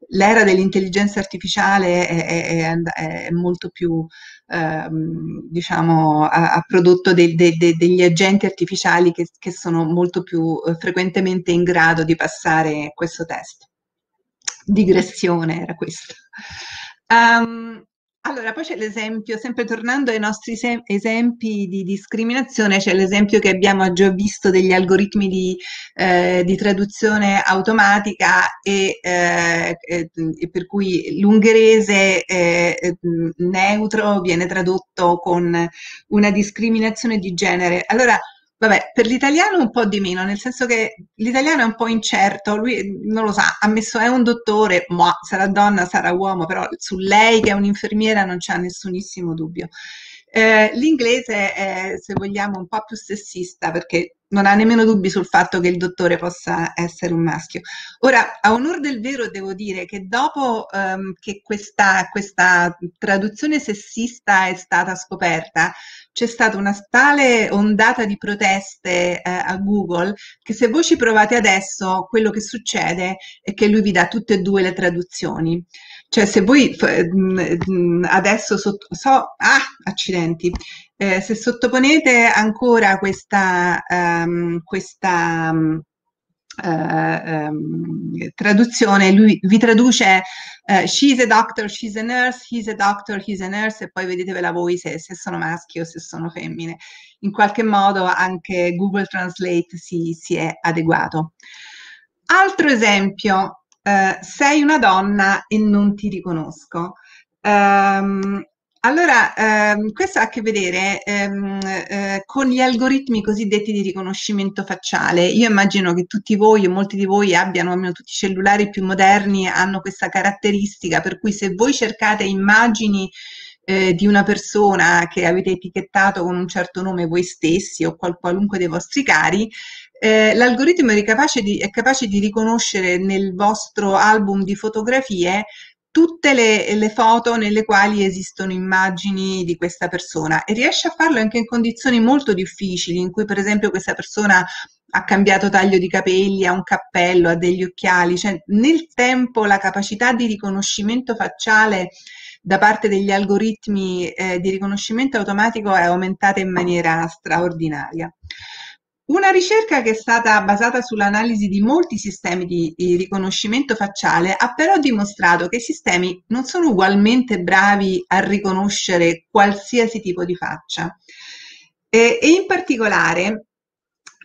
l'era dell'intelligenza artificiale è, è, molto più, ehm, diciamo, ha, ha prodotto de, de, de, degli agenti artificiali che, che sono molto più eh, frequentemente in grado di passare questo test digressione era questa. Um, allora, poi c'è l'esempio, sempre tornando ai nostri esempi di discriminazione, c'è l'esempio che abbiamo già visto degli algoritmi di, eh, di traduzione automatica e, eh, e, per cui l'ungherese eh, neutro viene tradotto con una discriminazione di genere. Allora, Vabbè, per l'italiano un po' di meno, nel senso che l'italiano è un po' incerto, lui non lo sa, ha messo è un dottore, ma sarà donna, sarà uomo, però su lei che è un'infermiera non c'è nessunissimo dubbio. Eh, l'inglese è, se vogliamo, un po' più sessista perché non ha nemmeno dubbi sul fatto che il dottore possa essere un maschio. Ora, a onore del vero, devo dire che dopo um, che questa, questa traduzione sessista è stata scoperta, c'è stata una tale ondata di proteste eh, a Google che se voi ci provate adesso, quello che succede è che lui vi dà tutte e due le traduzioni. Cioè, se voi mm, mm, adesso sotto, so, ah, accidenti, eh, se sottoponete ancora questa, um, questa um, uh, um, traduzione, lui vi traduce uh, she's a doctor, she's a nurse, he's a doctor, he's a nurse e poi vedetevela voi se, se sono maschi o se sono femmine. In qualche modo anche Google Translate si, si è adeguato. Altro esempio, Uh, sei una donna e non ti riconosco. Um, allora, ehm, questo ha a che vedere ehm, eh, con gli algoritmi cosiddetti di riconoscimento facciale. Io immagino che tutti voi o molti di voi abbiano, almeno tutti i cellulari più moderni, hanno questa caratteristica per cui se voi cercate immagini eh, di una persona che avete etichettato con un certo nome voi stessi o qual, qualunque dei vostri cari, eh, l'algoritmo è capace, di, è capace di riconoscere nel vostro album di fotografie tutte le, le, foto nelle quali esistono immagini di questa persona e riesce a farlo anche in condizioni molto difficili, in cui per esempio questa persona ha cambiato taglio di capelli, ha un cappello, ha degli occhiali, cioè nel tempo la capacità di riconoscimento facciale da parte degli algoritmi eh, di riconoscimento automatico è aumentata in maniera straordinaria. Una ricerca che è stata basata sull'analisi di molti sistemi di, di, riconoscimento facciale ha però dimostrato che i sistemi non sono ugualmente bravi a riconoscere qualsiasi tipo di faccia. E, e in particolare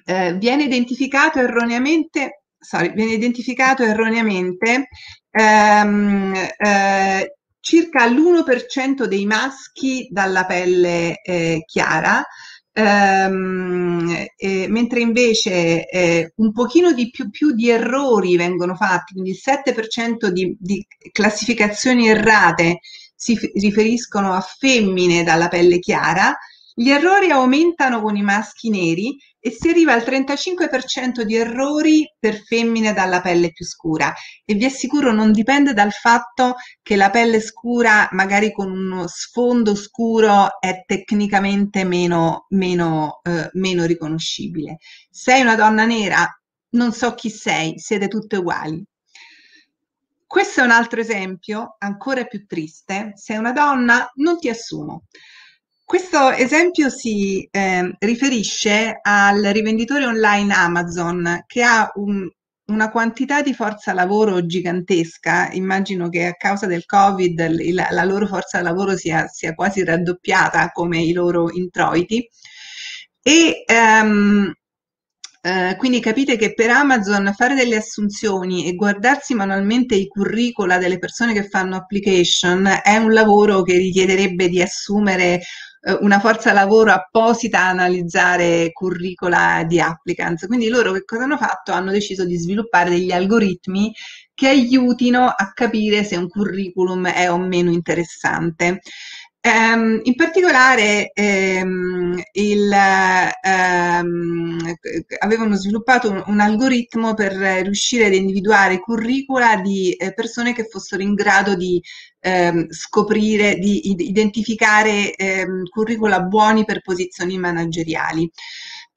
eh, viene identificato erroneamente, sorry, viene identificato erroneamente ehm, eh, circa l'1% dei maschi dalla pelle eh, chiara ehm, eh, mentre invece eh, un pochino di più, più, di errori vengono fatti, quindi il 7% di, di classificazioni errate si riferiscono a femmine dalla pelle chiara, gli errori aumentano con i maschi neri e si arriva al 35% di errori per femmine dalla pelle più scura e vi assicuro non dipende dal fatto che la pelle scura magari con uno sfondo scuro è tecnicamente meno, meno, eh, meno riconoscibile. Sei una donna nera, non so chi sei, siete tutte uguali. Questo è un altro esempio ancora più triste. Sei una donna, non ti assumo. Questo esempio si eh, riferisce al rivenditore online Amazon che ha un, una quantità di forza lavoro gigantesca. Immagino che a causa del Covid la, la loro forza lavoro sia, sia, quasi raddoppiata come i loro introiti. E um, eh, quindi capite che per Amazon fare delle assunzioni e guardarsi manualmente i curricula delle persone che fanno application è un lavoro che richiederebbe di assumere una forza lavoro apposita a analizzare curricula di applicants. Quindi loro che cosa hanno fatto? Hanno deciso di sviluppare degli algoritmi che aiutino a capire se un curriculum è o meno interessante. Um, in particolare um, il, um, avevano sviluppato un, un, algoritmo per riuscire ad individuare curricula di eh, persone che fossero in grado di scoprire, di identificare curricula buoni per posizioni manageriali.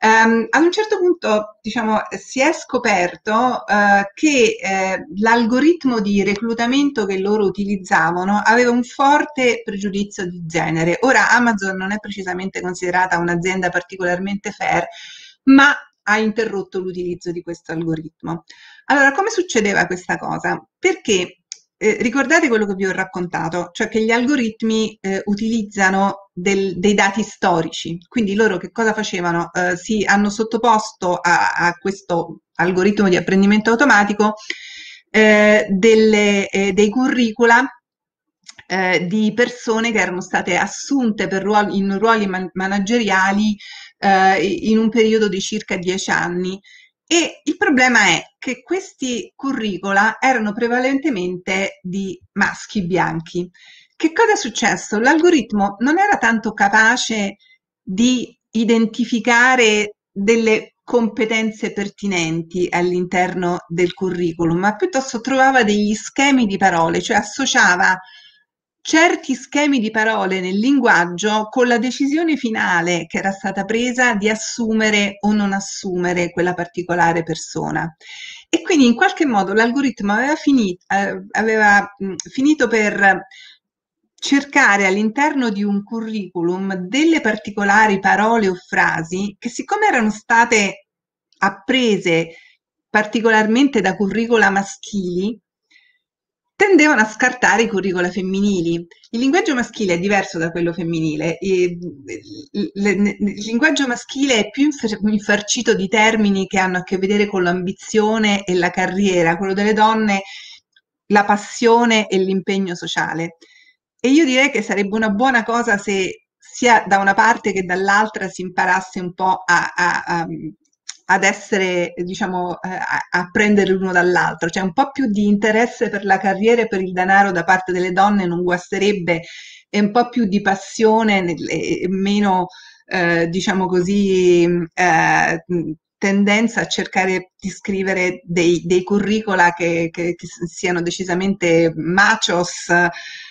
Um, ad un certo punto, diciamo, si è scoperto uh, che uh, l'algoritmo di reclutamento che loro utilizzavano aveva un forte pregiudizio di genere. Ora Amazon non è precisamente considerata un'azienda particolarmente fair, ma ha interrotto l'utilizzo di questo algoritmo. Allora, come succedeva questa cosa? Perché eh, ricordate quello che vi ho raccontato, cioè che gli algoritmi eh, utilizzano del, dei dati storici, quindi loro che cosa facevano? Eh, si hanno sottoposto a, a, questo algoritmo di apprendimento automatico eh, delle, eh, dei curricula eh, di persone che erano state assunte ruoli, in ruoli man manageriali in un periodo di circa dieci anni e il problema è che questi curricula erano prevalentemente di maschi bianchi. Che cosa è successo? L'algoritmo non era tanto capace di identificare delle competenze pertinenti all'interno del curriculum, ma piuttosto trovava degli schemi di parole, cioè associava certi schemi di parole nel linguaggio con la decisione finale che era stata presa di assumere o non assumere quella particolare persona. E quindi in qualche modo l'algoritmo aveva, finito, eh, aveva mh, finito per cercare all'interno di un curriculum delle particolari parole o frasi che siccome erano state apprese particolarmente da curricula maschili, tendevano a scartare i curricula femminili. Il linguaggio maschile è diverso da quello femminile. Il, linguaggio maschile è più infarcito di termini che hanno a che vedere con l'ambizione e la carriera, quello delle donne la passione e l'impegno sociale. e io direi che sarebbe una buona cosa se sia da una parte che dall'altra si imparasse un po' a, a, a, ad essere, diciamo, eh, a, a prendere l'uno dall'altro, cioè un po' più di interesse per la carriera e per il denaro da parte delle donne non guasterebbe e un po' più di passione e meno, eh, diciamo così, eh, tendenza a cercare di scrivere dei, dei curricula che, che, che, siano decisamente machos,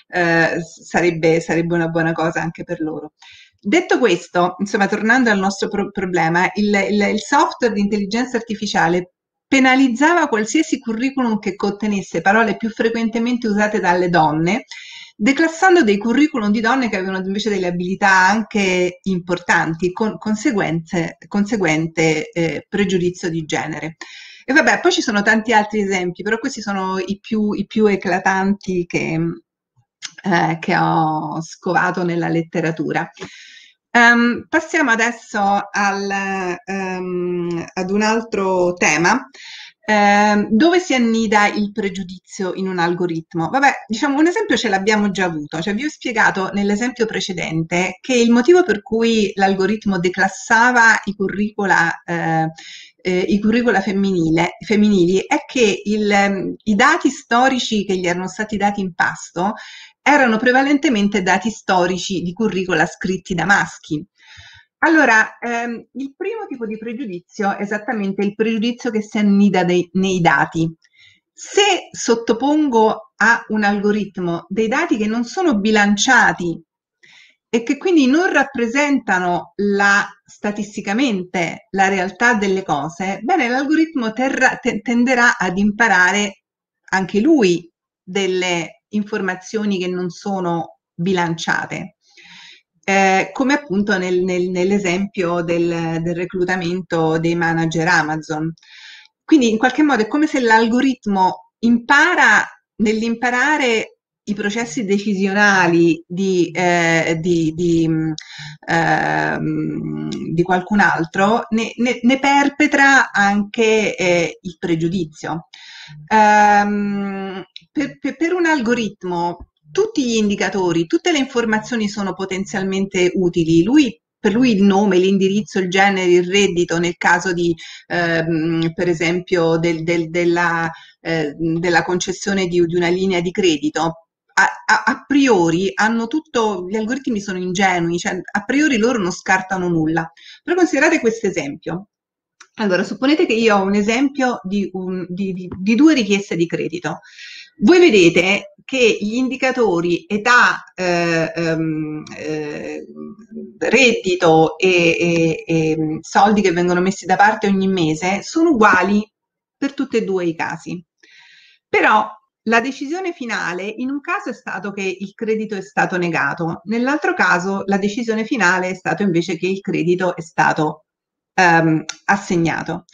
eh, sarebbe, sarebbe una buona cosa anche per loro. Detto questo, insomma, tornando al nostro pro- problema, il, il, il software di intelligenza artificiale penalizzava qualsiasi curriculum che contenesse parole più frequentemente usate dalle donne, declassando dei curriculum di donne che avevano invece delle abilità anche importanti, con conseguente eh, pregiudizio di genere. E vabbè, poi ci sono tanti altri esempi, però questi sono i più, i più eclatanti che, eh, che ho scovato nella letteratura. Um, passiamo adesso al, um, ad un altro tema. Uh, dove si annida il pregiudizio in un algoritmo? Vabbè, diciamo un esempio ce l'abbiamo già avuto, cioè vi ho spiegato nell'esempio precedente che il motivo per cui l'algoritmo declassava i curricula, eh, eh, i curricula femminili è che il, i dati storici che gli erano stati dati in pasto erano prevalentemente dati storici di curricula scritti da maschi. Allora, ehm, il primo tipo di pregiudizio è esattamente il pregiudizio che si annida dei, nei dati. Se sottopongo a un algoritmo dei dati che non sono bilanciati e che quindi non rappresentano la, statisticamente la realtà delle cose, bene, l'algoritmo terra, te, tenderà ad imparare anche lui delle informazioni che non sono bilanciate. Eh, come appunto nel, nel, nell'esempio del, del reclutamento dei manager Amazon. Quindi in qualche modo è come se l'algoritmo impara nell'imparare i processi decisionali di, eh, di, di, eh, di, qualcun altro, ne, ne, ne perpetra anche eh, il pregiudizio. Um, per, per, per un algoritmo tutti gli indicatori, tutte le informazioni sono potenzialmente utili. Lui per lui il nome, l'indirizzo, il genere, il reddito, nel caso di, ehm, per esempio, del, del, della, eh, della, concessione di, di, una linea di credito, a, a, a, priori hanno tutto, gli algoritmi sono ingenui, cioè a priori loro non scartano nulla. Però considerate questo esempio. Allora, supponete che io ho un esempio di, un, di, di, di due richieste di credito. Voi vedete che gli indicatori età, eh, ehm, eh, reddito e, e, e, soldi che vengono messi da parte ogni mese sono uguali per tutti e due i casi. Però la decisione finale in un caso è stato che il credito è stato negato, nell'altro caso la decisione finale è stato invece che il credito è stato ehm, assegnato.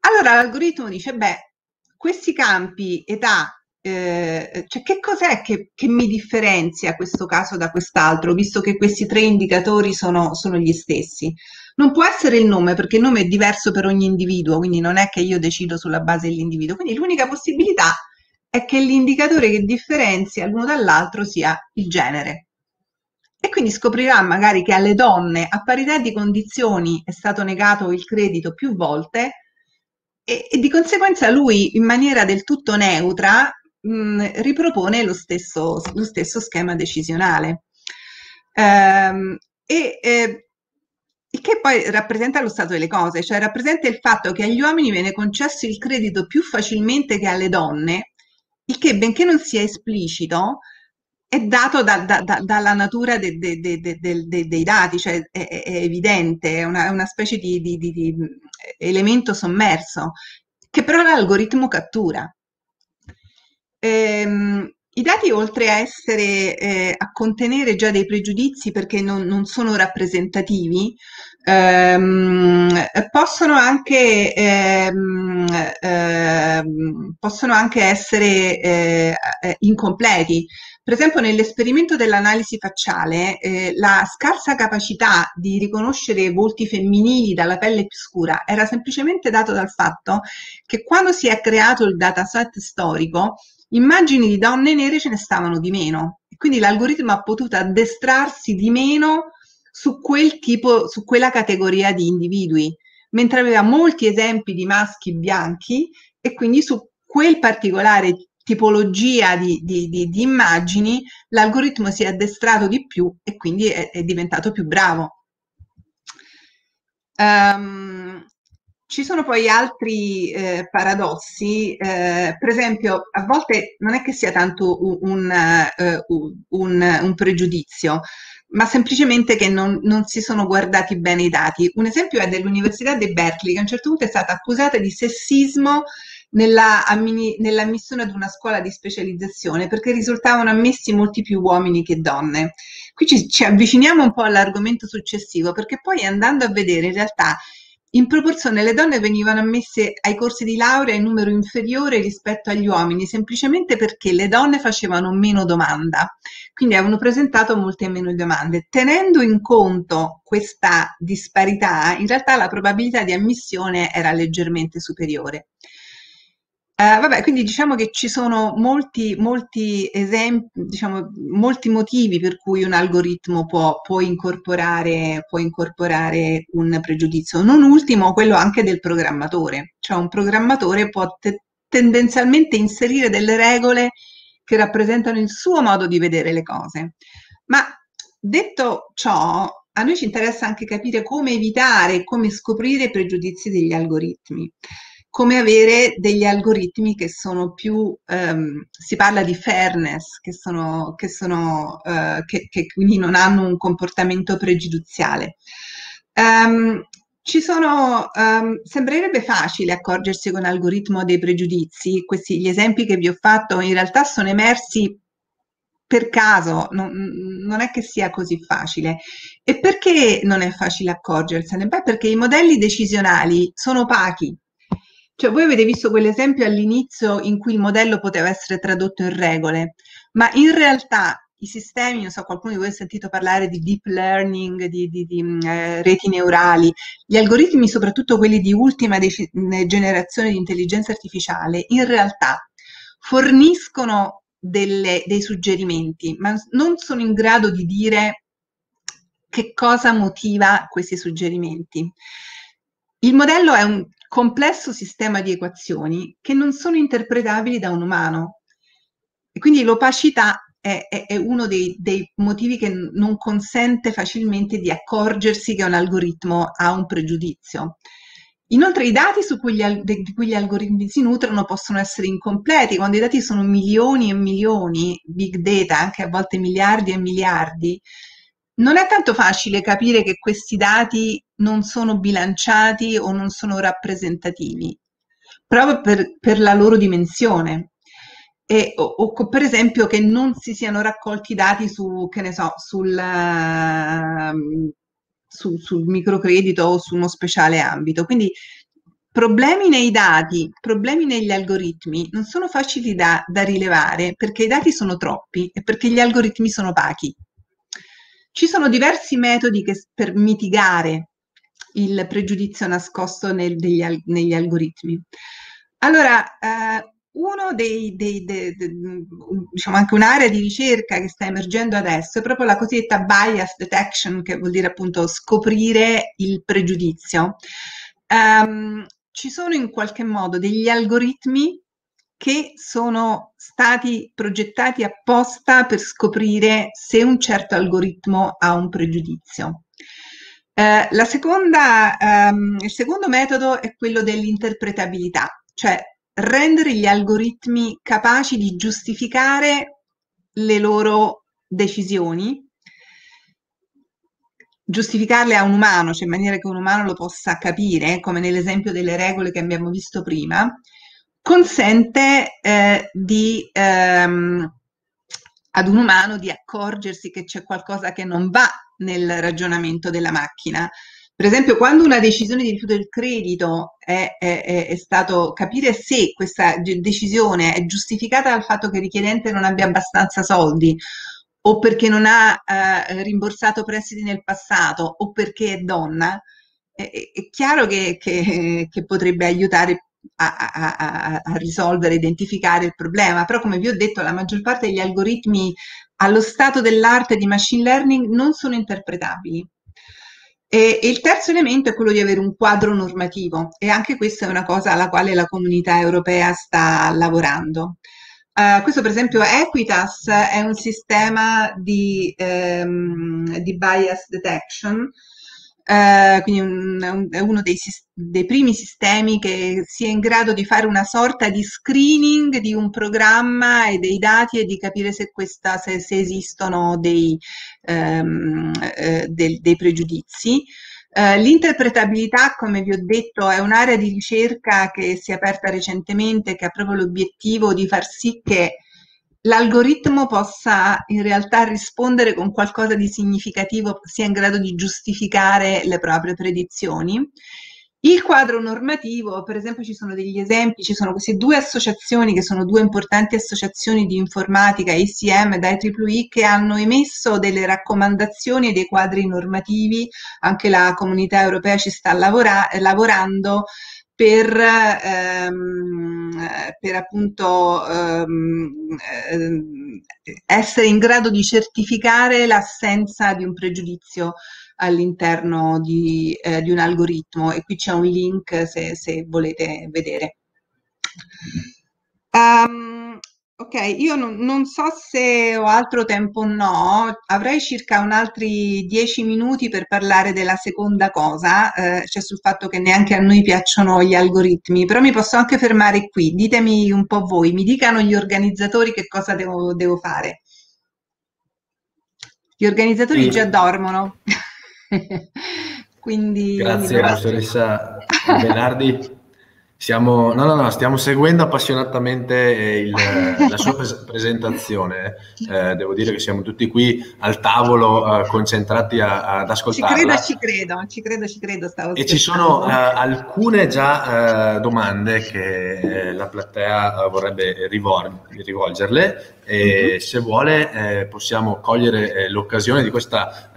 Allora l'algoritmo dice, beh, questi campi età eh, cioè che cos'è che, che, mi differenzia questo caso da quest'altro, visto che questi tre indicatori sono, sono, gli stessi? Non può essere il nome, perché il nome è diverso per ogni individuo, quindi non è che io decido sulla base dell'individuo. Quindi l'unica possibilità è che l'indicatore che differenzia l'uno dall'altro sia il genere. E quindi scoprirà magari che alle donne a parità di condizioni è stato negato il credito più volte e, e di conseguenza lui in maniera del tutto neutra mh, ripropone lo stesso, lo stesso, schema decisionale. Ehm, e eh, il che poi rappresenta lo stato delle cose, cioè rappresenta il fatto che agli uomini viene concesso il credito più facilmente che alle donne, il che benché non sia esplicito, è dato da, da, da, dalla natura de, de, de, dei dati, cioè è, è evidente, è una, è una specie di, di, di, elemento sommerso, che però l'algoritmo cattura. Ehm, I dati, oltre a essere eh, a contenere già dei pregiudizi perché non, non sono rappresentativi, ehm, possono, anche, ehm, ehm, possono anche essere eh, eh incompleti. Per esempio, nell'esperimento dell'analisi facciale, eh, la scarsa capacità di riconoscere volti femminili dalla pelle più scura era semplicemente dato dal fatto che quando si è creato il dataset storico, immagini di donne nere ce ne stavano di meno. quindi l'algoritmo ha potuto addestrarsi di meno su quel tipo, su quella categoria di individui, mentre aveva molti esempi di maschi bianchi e quindi su quel particolare tipologia di, di, di, di immagini l'algoritmo si è addestrato di più e quindi è, è diventato più bravo. Um, ci sono poi altri eh, paradossi, eh, per esempio a volte non è che sia tanto un, un, uh, un, un pregiudizio, ma semplicemente che non, non, si sono guardati bene i dati. Un esempio è dell'Università di Berkeley, che a un certo punto è stata accusata di sessismo nella, nell'ammissione ad una scuola di specializzazione perché risultavano ammessi molti più uomini che donne. Qui ci, ci avviciniamo un po' all'argomento successivo perché poi andando a vedere in realtà in proporzione le donne venivano ammesse ai corsi di laurea in numero inferiore rispetto agli uomini, semplicemente perché le donne facevano meno domanda, quindi avevano presentato molte meno domande. Tenendo in conto questa disparità, in realtà la probabilità di ammissione era leggermente superiore. Uh, vabbè, quindi diciamo che ci sono molti, molti esempi, diciamo, molti motivi per cui un algoritmo può, può, incorporare, può incorporare un pregiudizio. Non ultimo quello anche del programmatore, cioè un programmatore può te- tendenzialmente inserire delle regole che rappresentano il suo modo di vedere le cose. Ma detto ciò, a noi ci interessa anche capire come evitare, come scoprire i pregiudizi degli algoritmi come avere degli algoritmi che sono più, um, si parla di fairness, che, sono, che, sono, uh, che, che quindi non hanno un comportamento pregiudiziale. Um, ci sono, um, sembrerebbe facile accorgersi con algoritmo dei pregiudizi, questi gli esempi che vi ho fatto in realtà sono emersi per caso, non, non, è che sia così facile. E perché non è facile accorgersene? Beh, perché i modelli decisionali sono opachi, cioè, voi avete visto quell'esempio all'inizio in cui il modello poteva essere tradotto in regole, ma in realtà i sistemi, non so, qualcuno di voi ha sentito parlare di deep learning, di, di, di mm, eh, reti neurali, gli algoritmi, soprattutto quelli di ultima de- generazione di intelligenza artificiale, in realtà forniscono delle, dei suggerimenti, ma non sono in grado di dire che cosa motiva questi suggerimenti. Il modello è un complesso sistema di equazioni che non sono interpretabili da un umano. E quindi l'opacità è, è, è uno dei, dei, motivi che non consente facilmente di accorgersi che un algoritmo ha un pregiudizio. Inoltre i dati cui gli, di cui gli algoritmi si nutrono possono essere incompleti, quando i dati sono milioni e milioni, big data, anche a volte miliardi e miliardi, non è tanto facile capire che questi dati non sono bilanciati o non sono rappresentativi, proprio per, per la loro dimensione. E, o, o, per esempio che non si siano raccolti dati su, che ne so, sul, uh, su, sul microcredito o su uno speciale ambito. Quindi problemi nei dati, problemi negli algoritmi non sono facili da, da rilevare perché i dati sono troppi e perché gli algoritmi sono opachi. Ci sono diversi metodi che, per mitigare il pregiudizio nascosto nel, degli, negli algoritmi. Allora, eh, uno dei, dei, dei, dei, diciamo anche un'area di ricerca che sta emergendo adesso è proprio la cosiddetta bias detection, che vuol dire appunto scoprire il pregiudizio. Um, ci sono in qualche modo degli algoritmi che sono stati progettati apposta per scoprire se un certo algoritmo ha un pregiudizio. Eh, seconda, ehm, il secondo metodo è quello dell'interpretabilità, cioè rendere gli algoritmi capaci di giustificare le loro decisioni, giustificarle a un umano, cioè in maniera che un umano lo possa capire, come nell'esempio delle regole che abbiamo visto prima, consente eh, di, ehm, ad un umano di accorgersi che c'è qualcosa che non va nel ragionamento della macchina. Per esempio, quando una decisione di rifiuto del credito è, è, è, stato capire se questa decisione è giustificata dal fatto che il richiedente non abbia abbastanza soldi o perché non ha eh, rimborsato prestiti nel passato o perché è donna, è, è chiaro che, che, che, potrebbe aiutare a, a, a, risolvere, identificare il problema, però come vi ho detto la maggior parte degli algoritmi allo stato dell'arte di machine learning non sono interpretabili. E, il terzo elemento è quello di avere un quadro normativo e anche questa è una cosa alla quale la comunità europea sta lavorando. Uh, questo per esempio Equitas è un sistema di, um, di bias detection Uh, quindi un, un, è uno dei, dei, primi sistemi che sia in grado di fare una sorta di screening di un programma e dei dati e di capire se, questa, se, se esistono dei, um, uh, del, dei pregiudizi. Uh, l'interpretabilità, come vi ho detto, è un'area di ricerca che si è aperta recentemente, che ha proprio l'obiettivo di far sì che l'algoritmo possa in realtà rispondere con qualcosa di significativo, sia in grado di giustificare le proprie predizioni. Il quadro normativo, per esempio ci sono degli esempi, ci sono queste due associazioni che sono due importanti associazioni di informatica, ICM ed IEEE, che hanno emesso delle raccomandazioni e dei quadri normativi, anche la comunità europea ci sta lavora- lavorando per, ehm, per appunto ehm, essere in grado di certificare l'assenza di un pregiudizio all'interno di, eh, di, un algoritmo e qui c'è un link se, se volete vedere. Um, Ok, io non, non, so se ho altro tempo o no, avrei circa un altri dieci minuti per parlare della seconda cosa, eh, cioè sul fatto che neanche a noi piacciono gli algoritmi, però mi posso anche fermare qui, ditemi un po' voi, mi dicano gli organizzatori che cosa devo, devo fare. Gli organizzatori sì. già dormono. Quindi, Grazie professoressa Benardi. Siamo, no, no, no, stiamo seguendo appassionatamente il, la sua pres- presentazione. Eh, devo dire che siamo tutti qui al tavolo eh, concentrati a, ad ascoltarla. Ci credo, ci credo, ci credo, ci credo. Stavo e ci sono eh, alcune già eh, domande che eh, la platea eh, vorrebbe rivol- rivolgerle e mm-hmm. se vuole possiamo cogliere l'occasione di questa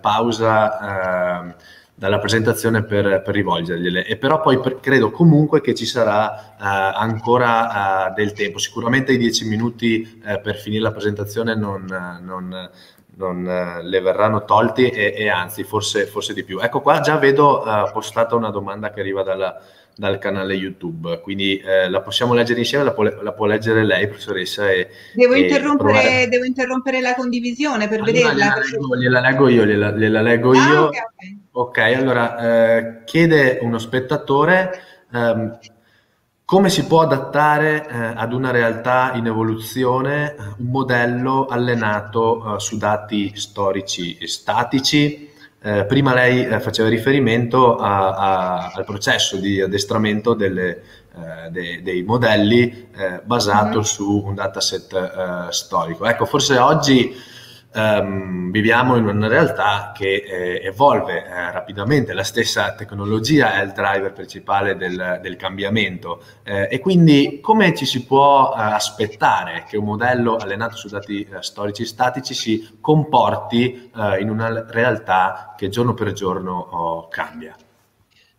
pausa dalla presentazione per, per rivolgergliele. E però poi per, credo comunque che ci sarà uh, ancora uh, del tempo. Sicuramente i dieci minuti uh, per finire la presentazione non, non, non le verranno tolti e, e anzi forse, forse, di più. Ecco qua già vedo postata una domanda che arriva dalla, dal canale YouTube, quindi eh, la possiamo leggere insieme, la può, la può leggere lei, professoressa. E, devo, e interrompere, provare... devo, interrompere, la condivisione per allora, vederla. Gliela leggo, gliela leggo io, gliela, gliela leggo ah, io. Okay, okay. Ok, allora eh, chiede uno spettatore ehm, come si può adattare eh, ad una realtà in evoluzione eh, un modello allenato eh, su dati storici e statici. Eh, prima lei eh, faceva riferimento a, a, al processo di addestramento delle, de, dei modelli basato mm-hmm. su un dataset storico. Ecco, forse oggi Um, viviamo in una realtà che eh, evolve eh, rapidamente, la stessa tecnologia è il driver principale del, del cambiamento eh, e quindi come ci si può eh, aspettare che un modello allenato su dati eh, storici statici si comporti eh, in una realtà che giorno per giorno oh, cambia?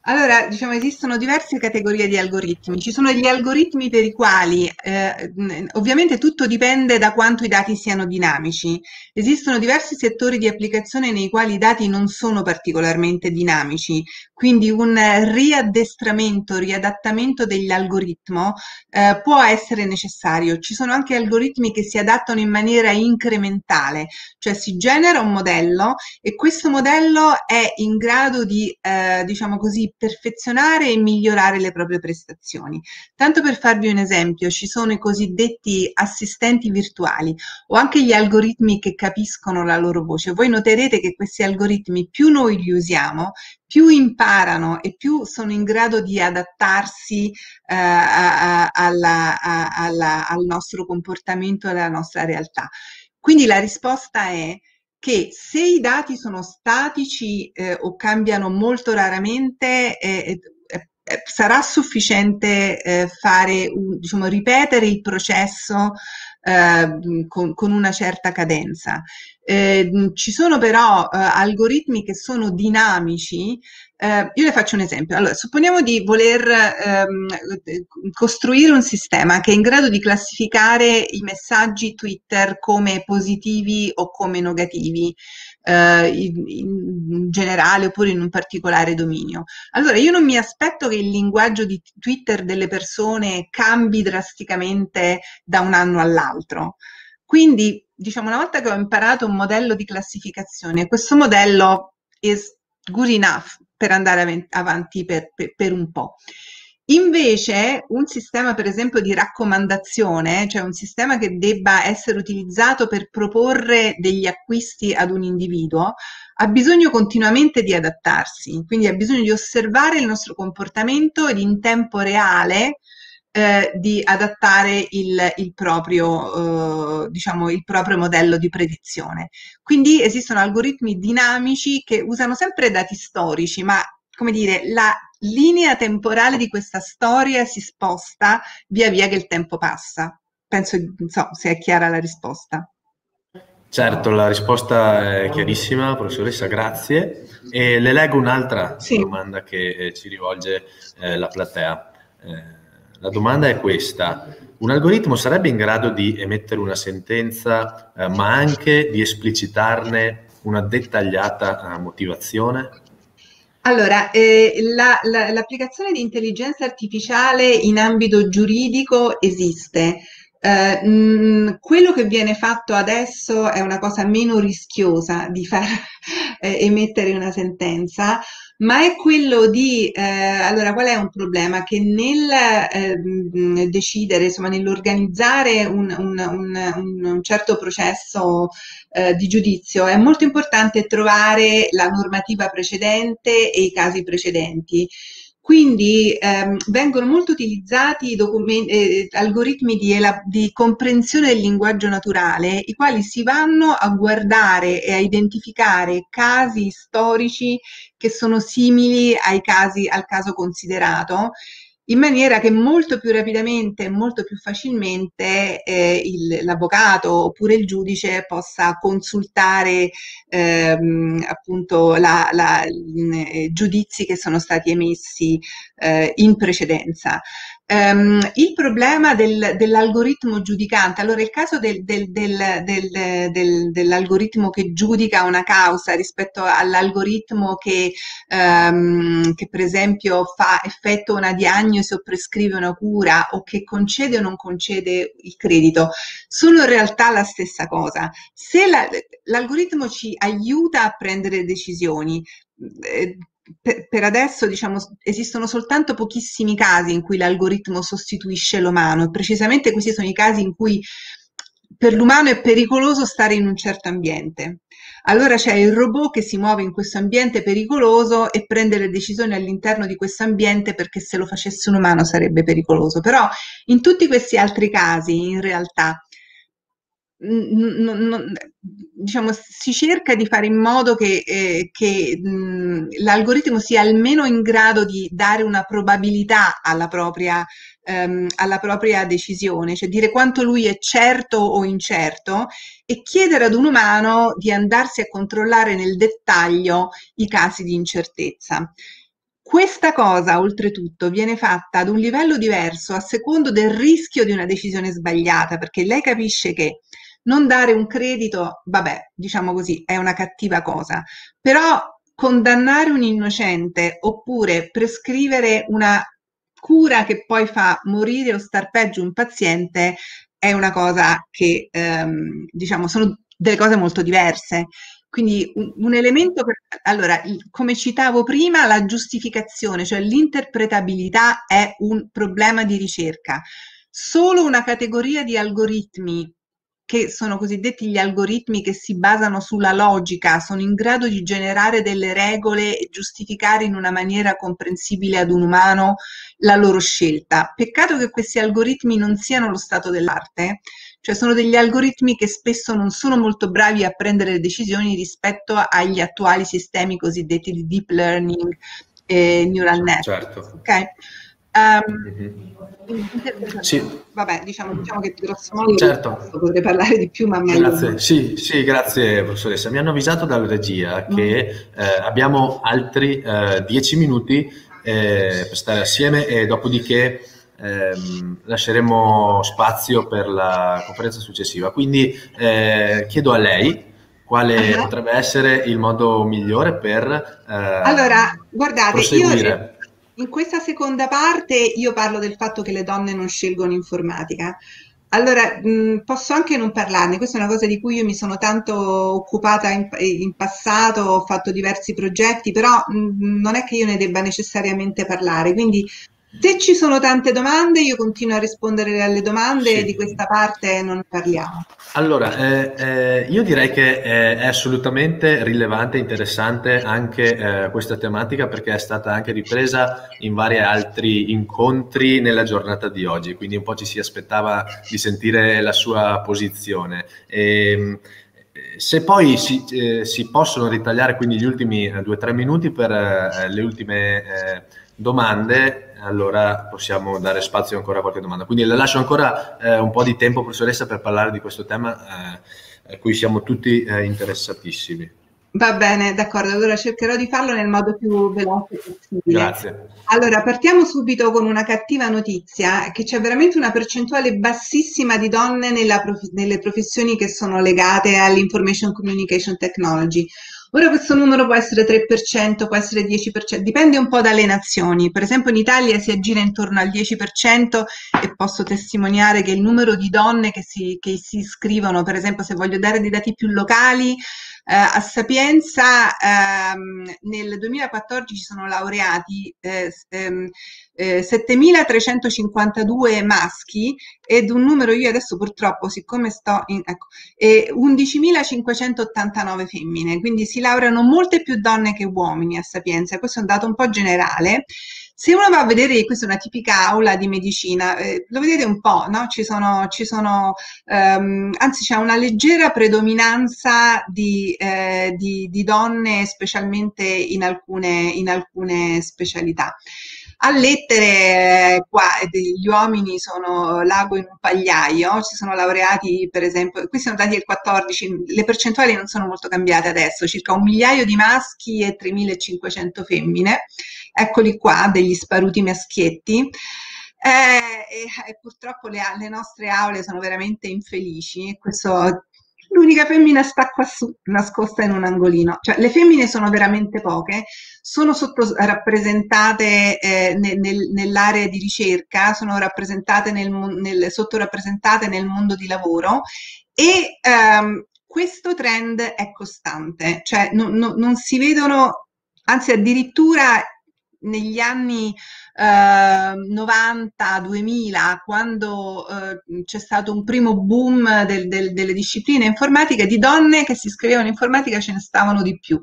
Allora, diciamo, esistono diverse categorie di algoritmi. Ci sono gli algoritmi per i quali, eh, ovviamente tutto dipende da quanto i dati siano dinamici. Esistono diversi settori di applicazione nei quali i dati non sono particolarmente dinamici, quindi un riaddestramento, riadattamento dell'algoritmo eh, può essere necessario. Ci sono anche algoritmi che si adattano in maniera incrementale, cioè si genera un modello e questo modello è in grado di, eh, diciamo così, perfezionare e migliorare le proprie prestazioni. Tanto per farvi un esempio, ci sono i cosiddetti assistenti virtuali o anche gli algoritmi che capiscono la loro voce. Voi noterete che questi algoritmi più noi li usiamo, più imparano e più sono in grado di adattarsi eh, a, a, alla, a, alla, al nostro comportamento e alla nostra realtà. Quindi la risposta è che se i dati sono statici eh, o cambiano molto raramente, eh, eh, eh sarà sufficiente eh, fare, diciamo, ripetere il processo eh, con, con, una certa cadenza. Eh, ci sono però eh, algoritmi che sono dinamici. Eh, io le faccio un esempio. Allora, supponiamo di voler ehm, costruire un sistema che è in grado di classificare i messaggi Twitter come positivi o come negativi eh, in, in, generale oppure in un particolare dominio. Allora, io non mi aspetto che il linguaggio di Twitter delle persone cambi drasticamente da un anno all'altro. Quindi, diciamo, una volta che ho imparato un modello di classificazione, questo modello is good enough per andare avanti per, per, per un po'. Invece un sistema per esempio di raccomandazione, cioè un sistema che debba essere utilizzato per proporre degli acquisti ad un individuo, ha bisogno continuamente di adattarsi, quindi ha bisogno di osservare il nostro comportamento ed in tempo reale eh, di adattare il, il, proprio, eh, diciamo, il proprio modello di predizione. Quindi esistono algoritmi dinamici che usano sempre dati storici, ma come dire, la linea temporale di questa storia si sposta via via che il tempo passa. Penso, non so se è chiara la risposta. Certo, la risposta è chiarissima, professoressa, grazie. E le leggo un'altra sì. domanda che eh, ci rivolge eh, la platea. Eh, la domanda è questa. Un algoritmo sarebbe in grado di emettere una sentenza, eh, ma anche di esplicitarne una dettagliata eh, motivazione? Allora, eh, la, la, l'applicazione di intelligenza artificiale in ambito giuridico esiste. Eh, mh, quello che viene fatto adesso è una cosa meno rischiosa di far eh, emettere una sentenza, ma è quello di, eh, allora qual è un problema? Che nel eh, decidere, insomma nell'organizzare un, un, un, un certo processo eh, di giudizio è molto importante trovare la normativa precedente e i casi precedenti. Quindi ehm, vengono molto utilizzati eh, algoritmi di, di, comprensione del linguaggio naturale, i quali si vanno a guardare e a identificare casi storici che sono simili ai casi, al caso considerato in maniera che molto più rapidamente e molto più facilmente eh, il, l'avvocato oppure il giudice possa consultare ehm, appunto la, la, i giudizi che sono stati emessi eh, in precedenza. Um, il problema del, dell'algoritmo giudicante, allora il caso del, del, dell'algoritmo che giudica una causa rispetto all'algoritmo che, um, che per esempio fa, effettua una diagnosi o prescrive una cura o che concede o non concede il credito, sono in realtà la stessa cosa. Se la, l'algoritmo ci aiuta a prendere decisioni, eh, per, per, adesso diciamo, esistono soltanto pochissimi casi in cui l'algoritmo sostituisce l'umano e precisamente questi sono i casi in cui per l'umano è pericoloso stare in un certo ambiente. Allora c'è il robot che si muove in questo ambiente pericoloso e prende le decisioni all'interno di questo ambiente perché se lo facesse un umano sarebbe pericoloso. Però in tutti questi altri casi, in realtà, non, non, diciamo, si cerca di fare in modo che, eh, che mh, l'algoritmo sia almeno in grado di dare una probabilità alla propria, ehm, alla propria decisione, cioè dire quanto lui è certo o incerto e chiedere ad un umano di andarsi a controllare nel dettaglio i casi di incertezza. Questa cosa, oltretutto, viene fatta ad un livello diverso a secondo del rischio di una decisione sbagliata, perché lei capisce che non dare un credito, vabbè, diciamo così, è una cattiva cosa, però condannare un innocente oppure prescrivere una cura che poi fa morire o star peggio un paziente è una cosa che, ehm, diciamo, sono delle cose molto diverse. Quindi un, un elemento, per, allora, come citavo prima, la giustificazione, cioè l'interpretabilità è un problema di ricerca. Solo una categoria di algoritmi che sono cosiddetti gli algoritmi che si basano sulla logica, sono in grado di generare delle regole e giustificare in una maniera comprensibile ad un umano la loro scelta. Peccato che questi algoritmi non siano lo stato dell'arte, cioè sono degli algoritmi che spesso non sono molto bravi a prendere decisioni rispetto agli attuali sistemi cosiddetti di deep learning e neural network. Certo. Okay? Um, sì. Vabbè, diciamo, diciamo, che grosso modo certo. potrei parlare di più, ma meglio. Grazie. Sì, sì, grazie professoressa. Mi hanno avvisato dalla regia mm. che eh, abbiamo altri eh, dieci minuti eh, per stare assieme e dopodiché ehm, lasceremo spazio per la conferenza successiva. Quindi eh, chiedo a lei quale uh-huh. potrebbe essere il modo migliore per eh, allora, guardate, proseguire. Io in questa seconda parte io parlo del fatto che le donne non scelgono informatica. Allora, mh, posso anche non parlarne, questa è una cosa di cui io mi sono tanto occupata in, in passato, ho fatto diversi progetti, però mh, non è che io ne debba necessariamente parlare, quindi se ci sono tante domande, io continuo a rispondere alle domande sì. di questa parte non parliamo. Allora, eh, eh, io direi che è, è assolutamente rilevante e interessante anche eh, questa tematica perché è stata anche ripresa in vari altri incontri nella giornata di oggi, quindi un po' ci si aspettava di sentire la sua posizione. E, ehm, se poi si, eh, si, possono ritagliare quindi gli ultimi eh, due o tre minuti per eh, le ultime domande, allora possiamo dare spazio ancora a qualche domanda. Quindi le lascio ancora eh, un po' di tempo, professoressa, per parlare di questo tema eh, a cui siamo tutti eh, interessatissimi. Va bene, d'accordo, allora cercherò di farlo nel modo più veloce possibile. Grazie. Allora, partiamo subito con una cattiva notizia, che c'è veramente una percentuale bassissima di donne prof- nelle professioni che sono legate all'information communication technology. Ora questo numero può essere 3%, può essere 10%, dipende un po' dalle nazioni. Per esempio in Italia si aggira intorno al 10% e posso testimoniare che il numero di donne che si, che si iscrivono, per esempio se voglio dare dei dati più locali, eh, a Sapienza ehm, nel 2014 ci sono laureati eh, ehm, eh, 7.352 maschi ed un numero, io adesso purtroppo, siccome sto in, ecco, 11.589 femmine, quindi si laureano molte più donne che uomini a Sapienza, questo è un dato un po' generale. Se uno va a vedere, questa è una tipica aula di medicina, eh, lo vedete un po', no? Ci sono, ci sono ehm, anzi c'è una leggera predominanza di, eh, di, di donne, specialmente in alcune, in alcune specialità. A lettere qua gli uomini sono l'ago in un pagliaio, ci sono laureati per esempio, qui sono dati del 14, le percentuali non sono molto cambiate adesso, circa un migliaio di maschi e 3500 femmine, eccoli qua, degli sparuti maschietti. Eh, e, e, purtroppo le, le, nostre aule sono veramente infelici. Questo l'unica femmina sta qua su, nascosta in un angolino. Cioè, le femmine sono veramente poche, sono sottorappresentate eh, nel, nel, nell'area di ricerca, sono rappresentate nel, nel, sottorappresentate nel mondo di lavoro e ehm, questo trend è costante, cioè non, non, non si vedono, anzi addirittura negli anni eh, 90-2000, quando eh, c'è stato un primo boom del, del, delle discipline informatiche, di donne che si iscrivevano in informatica ce ne stavano di più.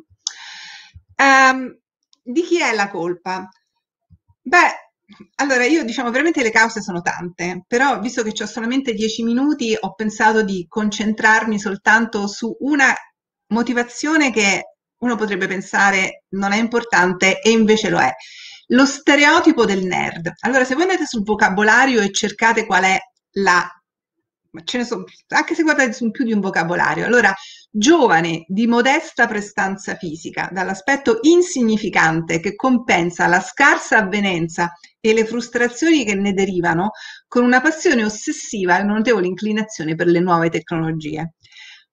Um, di chi è la colpa? Beh, allora io diciamo veramente le cause sono tante, però visto che ho solamente dieci minuti ho pensato di concentrarmi soltanto su una motivazione che uno potrebbe pensare non è importante e invece lo è. Lo stereotipo del nerd. Allora, se voi andate sul vocabolario e cercate qual è la ce ne sono, anche se guardate su più di un vocabolario. Allora, giovane di modesta prestanza fisica, dall'aspetto insignificante che compensa la scarsa avvenenza e le frustrazioni che ne derivano, con una passione ossessiva e una notevole inclinazione per le nuove tecnologie.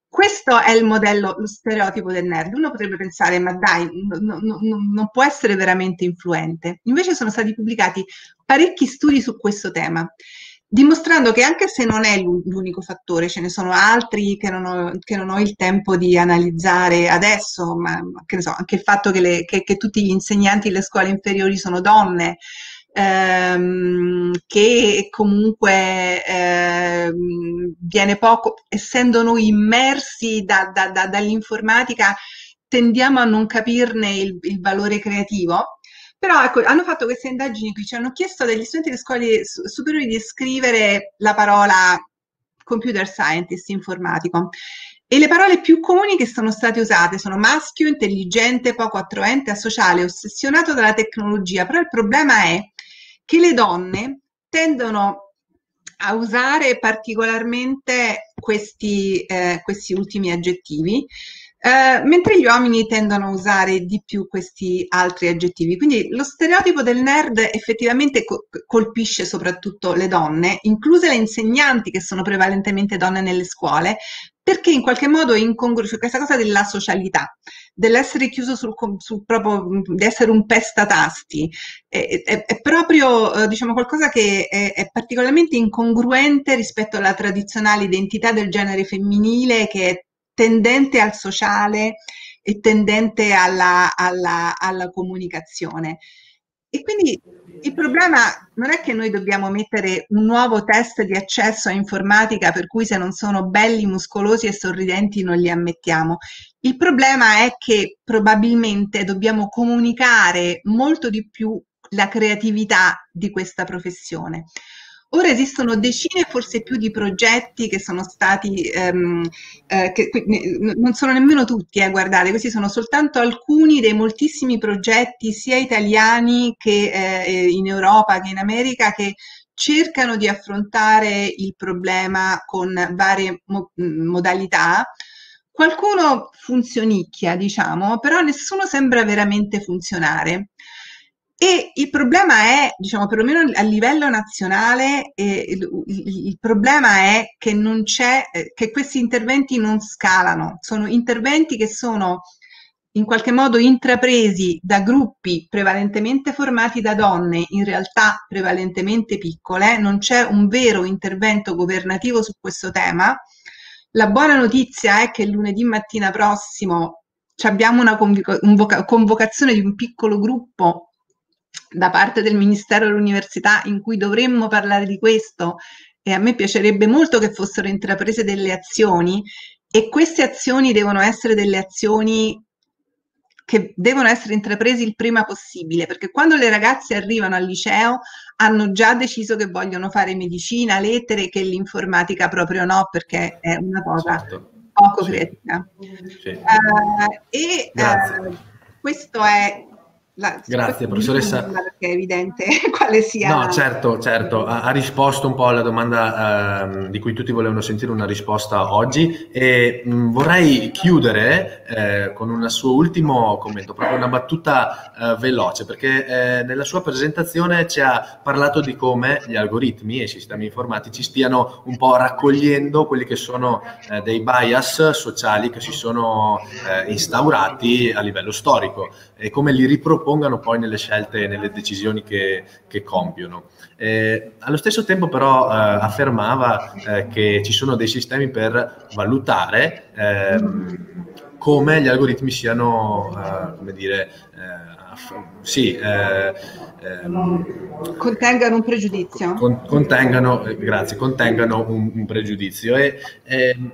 Questo è il modello, lo stereotipo del nerd. Uno potrebbe pensare, ma dai, no, no, no, non può essere veramente influente. Invece sono stati pubblicati parecchi studi su questo tema, dimostrando che anche se non è l'unico fattore, ce ne sono altri che non ho, che non ho il tempo di analizzare adesso, ma che ne so, anche il fatto che, le, che, che tutti gli insegnanti delle scuole inferiori sono donne, ehm, che comunque ehm, viene poco, essendo noi immersi da, da, da, dall'informatica, tendiamo a non capirne il, il valore creativo. Però ecco, hanno fatto queste indagini qui, ci hanno chiesto dagli studenti delle scuole superiori di scrivere la parola computer scientist informatico. E le parole più comuni che sono state usate sono maschio, intelligente, poco attraente, asociale, ossessionato dalla tecnologia. Però il problema è che le donne tendono a usare particolarmente questi, eh, questi ultimi aggettivi eh, mentre gli uomini tendono a usare di più questi altri aggettivi. Quindi lo stereotipo del nerd effettivamente co- colpisce soprattutto le donne, incluse le insegnanti che sono prevalentemente donne nelle scuole, perché in qualche modo è incongruo, cioè questa cosa della socialità, dell'essere chiuso sul, sul proprio, di essere un pestatasti, è, è, è proprio eh, diciamo, qualcosa che è, è, particolarmente incongruente rispetto alla tradizionale identità del genere femminile che è tendente al sociale e tendente alla, alla, alla comunicazione. E quindi il problema non è che noi dobbiamo mettere un nuovo test di accesso a informatica per cui se non sono belli, muscolosi e sorridenti non li ammettiamo. Il problema è che probabilmente dobbiamo comunicare molto di più la creatività di questa professione. Ora esistono decine, forse più, di progetti che sono stati, ehm, eh, che, non sono nemmeno tutti, eh, guardate, questi sono soltanto alcuni dei moltissimi progetti, sia italiani che eh, in Europa che in America, che cercano di affrontare il problema con varie mo modalità. Qualcuno funzionicchia, diciamo, però nessuno sembra veramente funzionare. E il problema è, diciamo, perlomeno a livello nazionale, eh, il, il, problema è che non c'è, eh, che questi interventi non scalano, sono interventi che sono in qualche modo intrapresi da gruppi prevalentemente formati da donne, in realtà prevalentemente piccole, non c'è un vero intervento governativo su questo tema. La buona notizia è che lunedì mattina prossimo abbiamo una convocazione di un piccolo gruppo da parte del Ministero dell'Università in cui dovremmo parlare di questo e a me piacerebbe molto che fossero intraprese delle azioni e queste azioni devono essere delle azioni che devono essere intraprese il prima possibile, perché quando le ragazze arrivano al liceo hanno già deciso che vogliono fare medicina, lettere, che l'informatica proprio no, perché è una cosa certo. poco sì. creativa. Sì. Uh, e uh, questo è la, Grazie professoressa. Perché è evidente quale sia. No, certo, certo, ha, ha risposto un po' alla domanda eh, di cui tutti volevano sentire una risposta oggi e mh, mm, vorrei chiudere eh, con un suo ultimo commento, proprio una battuta eh, veloce, perché eh, nella sua presentazione ci ha parlato di come gli algoritmi e i sistemi informatici stiano un po' raccogliendo quelli che sono eh, dei bias sociali che si sono eh, instaurati a livello storico e come li ripropongano poi nelle scelte e nelle decisioni che, che compiono. Eh, allo stesso tempo però eh, affermava eh, che ci sono dei sistemi per valutare ehm, come gli algoritmi siano, eh, come dire, eh, sì, eh, ehm, contengano un pregiudizio. Con, contengano, grazie, contengano un, un pregiudizio. E, ehm,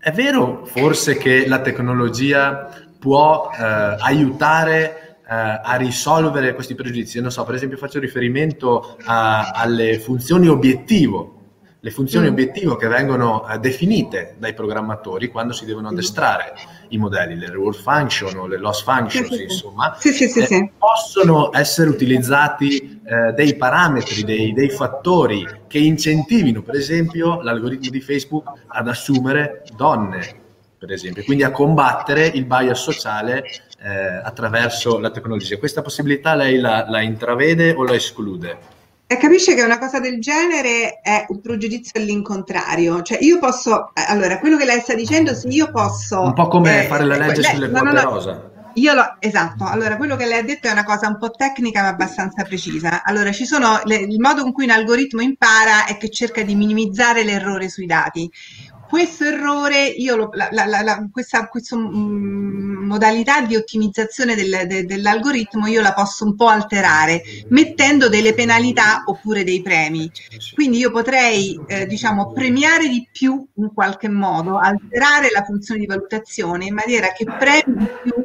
è vero forse che la tecnologia può eh, aiutare eh, a risolvere questi pregiudizi. Non so, per esempio faccio riferimento a, alle funzioni obiettivo le funzioni mm. obiettivo che vengono eh, definite dai programmatori quando si devono addestrare i modelli, le reward function o le loss functions, sì, insomma, sì, sì, eh, possono essere utilizzati eh, dei parametri, dei, dei, fattori che incentivino, per esempio, l'algoritmo di Facebook ad assumere donne per esempio, quindi a combattere il bias sociale eh, attraverso la tecnologia. Questa possibilità lei la, la intravede o la esclude? E capisce che una cosa del genere è un pregiudizio all'incontrario, cioè io posso, allora quello che lei sta dicendo, sì, io posso... Un po' come eh, fare la legge lei, sulle quote no, no, rosa. Io lo, esatto, allora quello che lei ha detto è una cosa un po' tecnica ma abbastanza precisa. Allora ci sono, le, il modo in cui un algoritmo impara è che cerca di minimizzare l'errore sui dati questo errore, io lo, la, la, la, questa, questa mm, modalità di ottimizzazione del, de, dell'algoritmo io la posso un po' alterare mettendo delle penalità oppure dei premi. Quindi io potrei eh, diciamo premiare di più in qualche modo, alterare la funzione di valutazione in maniera che premi di più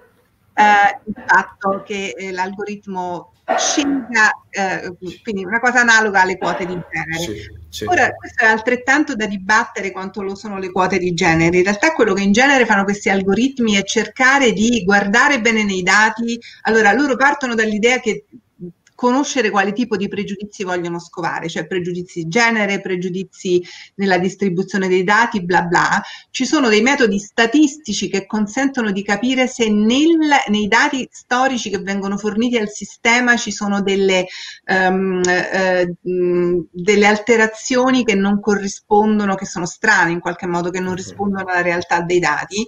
eh, il fatto che eh, l'algoritmo scelga, eh, quindi una cosa analoga alle quote di genere. Sì. Ora, questo è altrettanto da dibattere quanto lo sono le quote di genere. In realtà quello che in genere fanno questi algoritmi è cercare di guardare bene nei dati. Allora, loro partono dall'idea che conoscere quale tipo di pregiudizi vogliono scovare, cioè pregiudizi di genere, pregiudizi nella distribuzione dei dati, bla bla. Ci sono dei metodi statistici che consentono di capire se nel, nei dati storici che vengono forniti al sistema ci sono delle, um, uh, delle alterazioni che non corrispondono, che sono strane in qualche modo, che non rispondono alla realtà dei dati.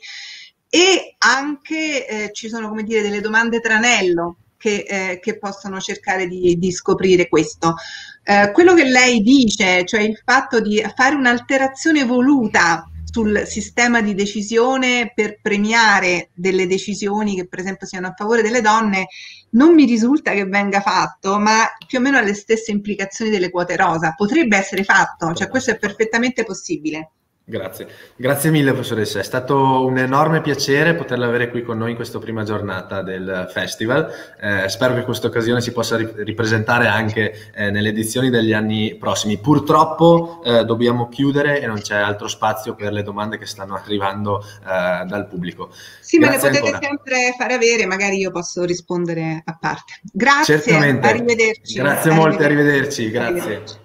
E anche eh, ci sono come dire delle domande tranello che, eh, che possono cercare di, di scoprire questo. Eh, quello che lei dice, cioè il fatto di fare un'alterazione voluta sul sistema di decisione per premiare delle decisioni che per esempio siano a favore delle donne, non mi risulta che venga fatto, ma più o meno ha le stesse implicazioni delle quote rosa. Potrebbe essere fatto, cioè questo è perfettamente possibile. Grazie, grazie mille professoressa, è stato un enorme piacere poterla avere qui con noi in questa prima giornata del festival, eh, spero che questa occasione si possa ripresentare anche eh, nelle edizioni degli anni prossimi. Purtroppo eh, dobbiamo chiudere e non c'è altro spazio per le domande che stanno arrivando eh, dal pubblico. Sì, grazie me le potete ancora. sempre fare avere, magari io posso rispondere a parte. Grazie, Certamente. arrivederci. Grazie molte, arrivederci, grazie. Arrivederci.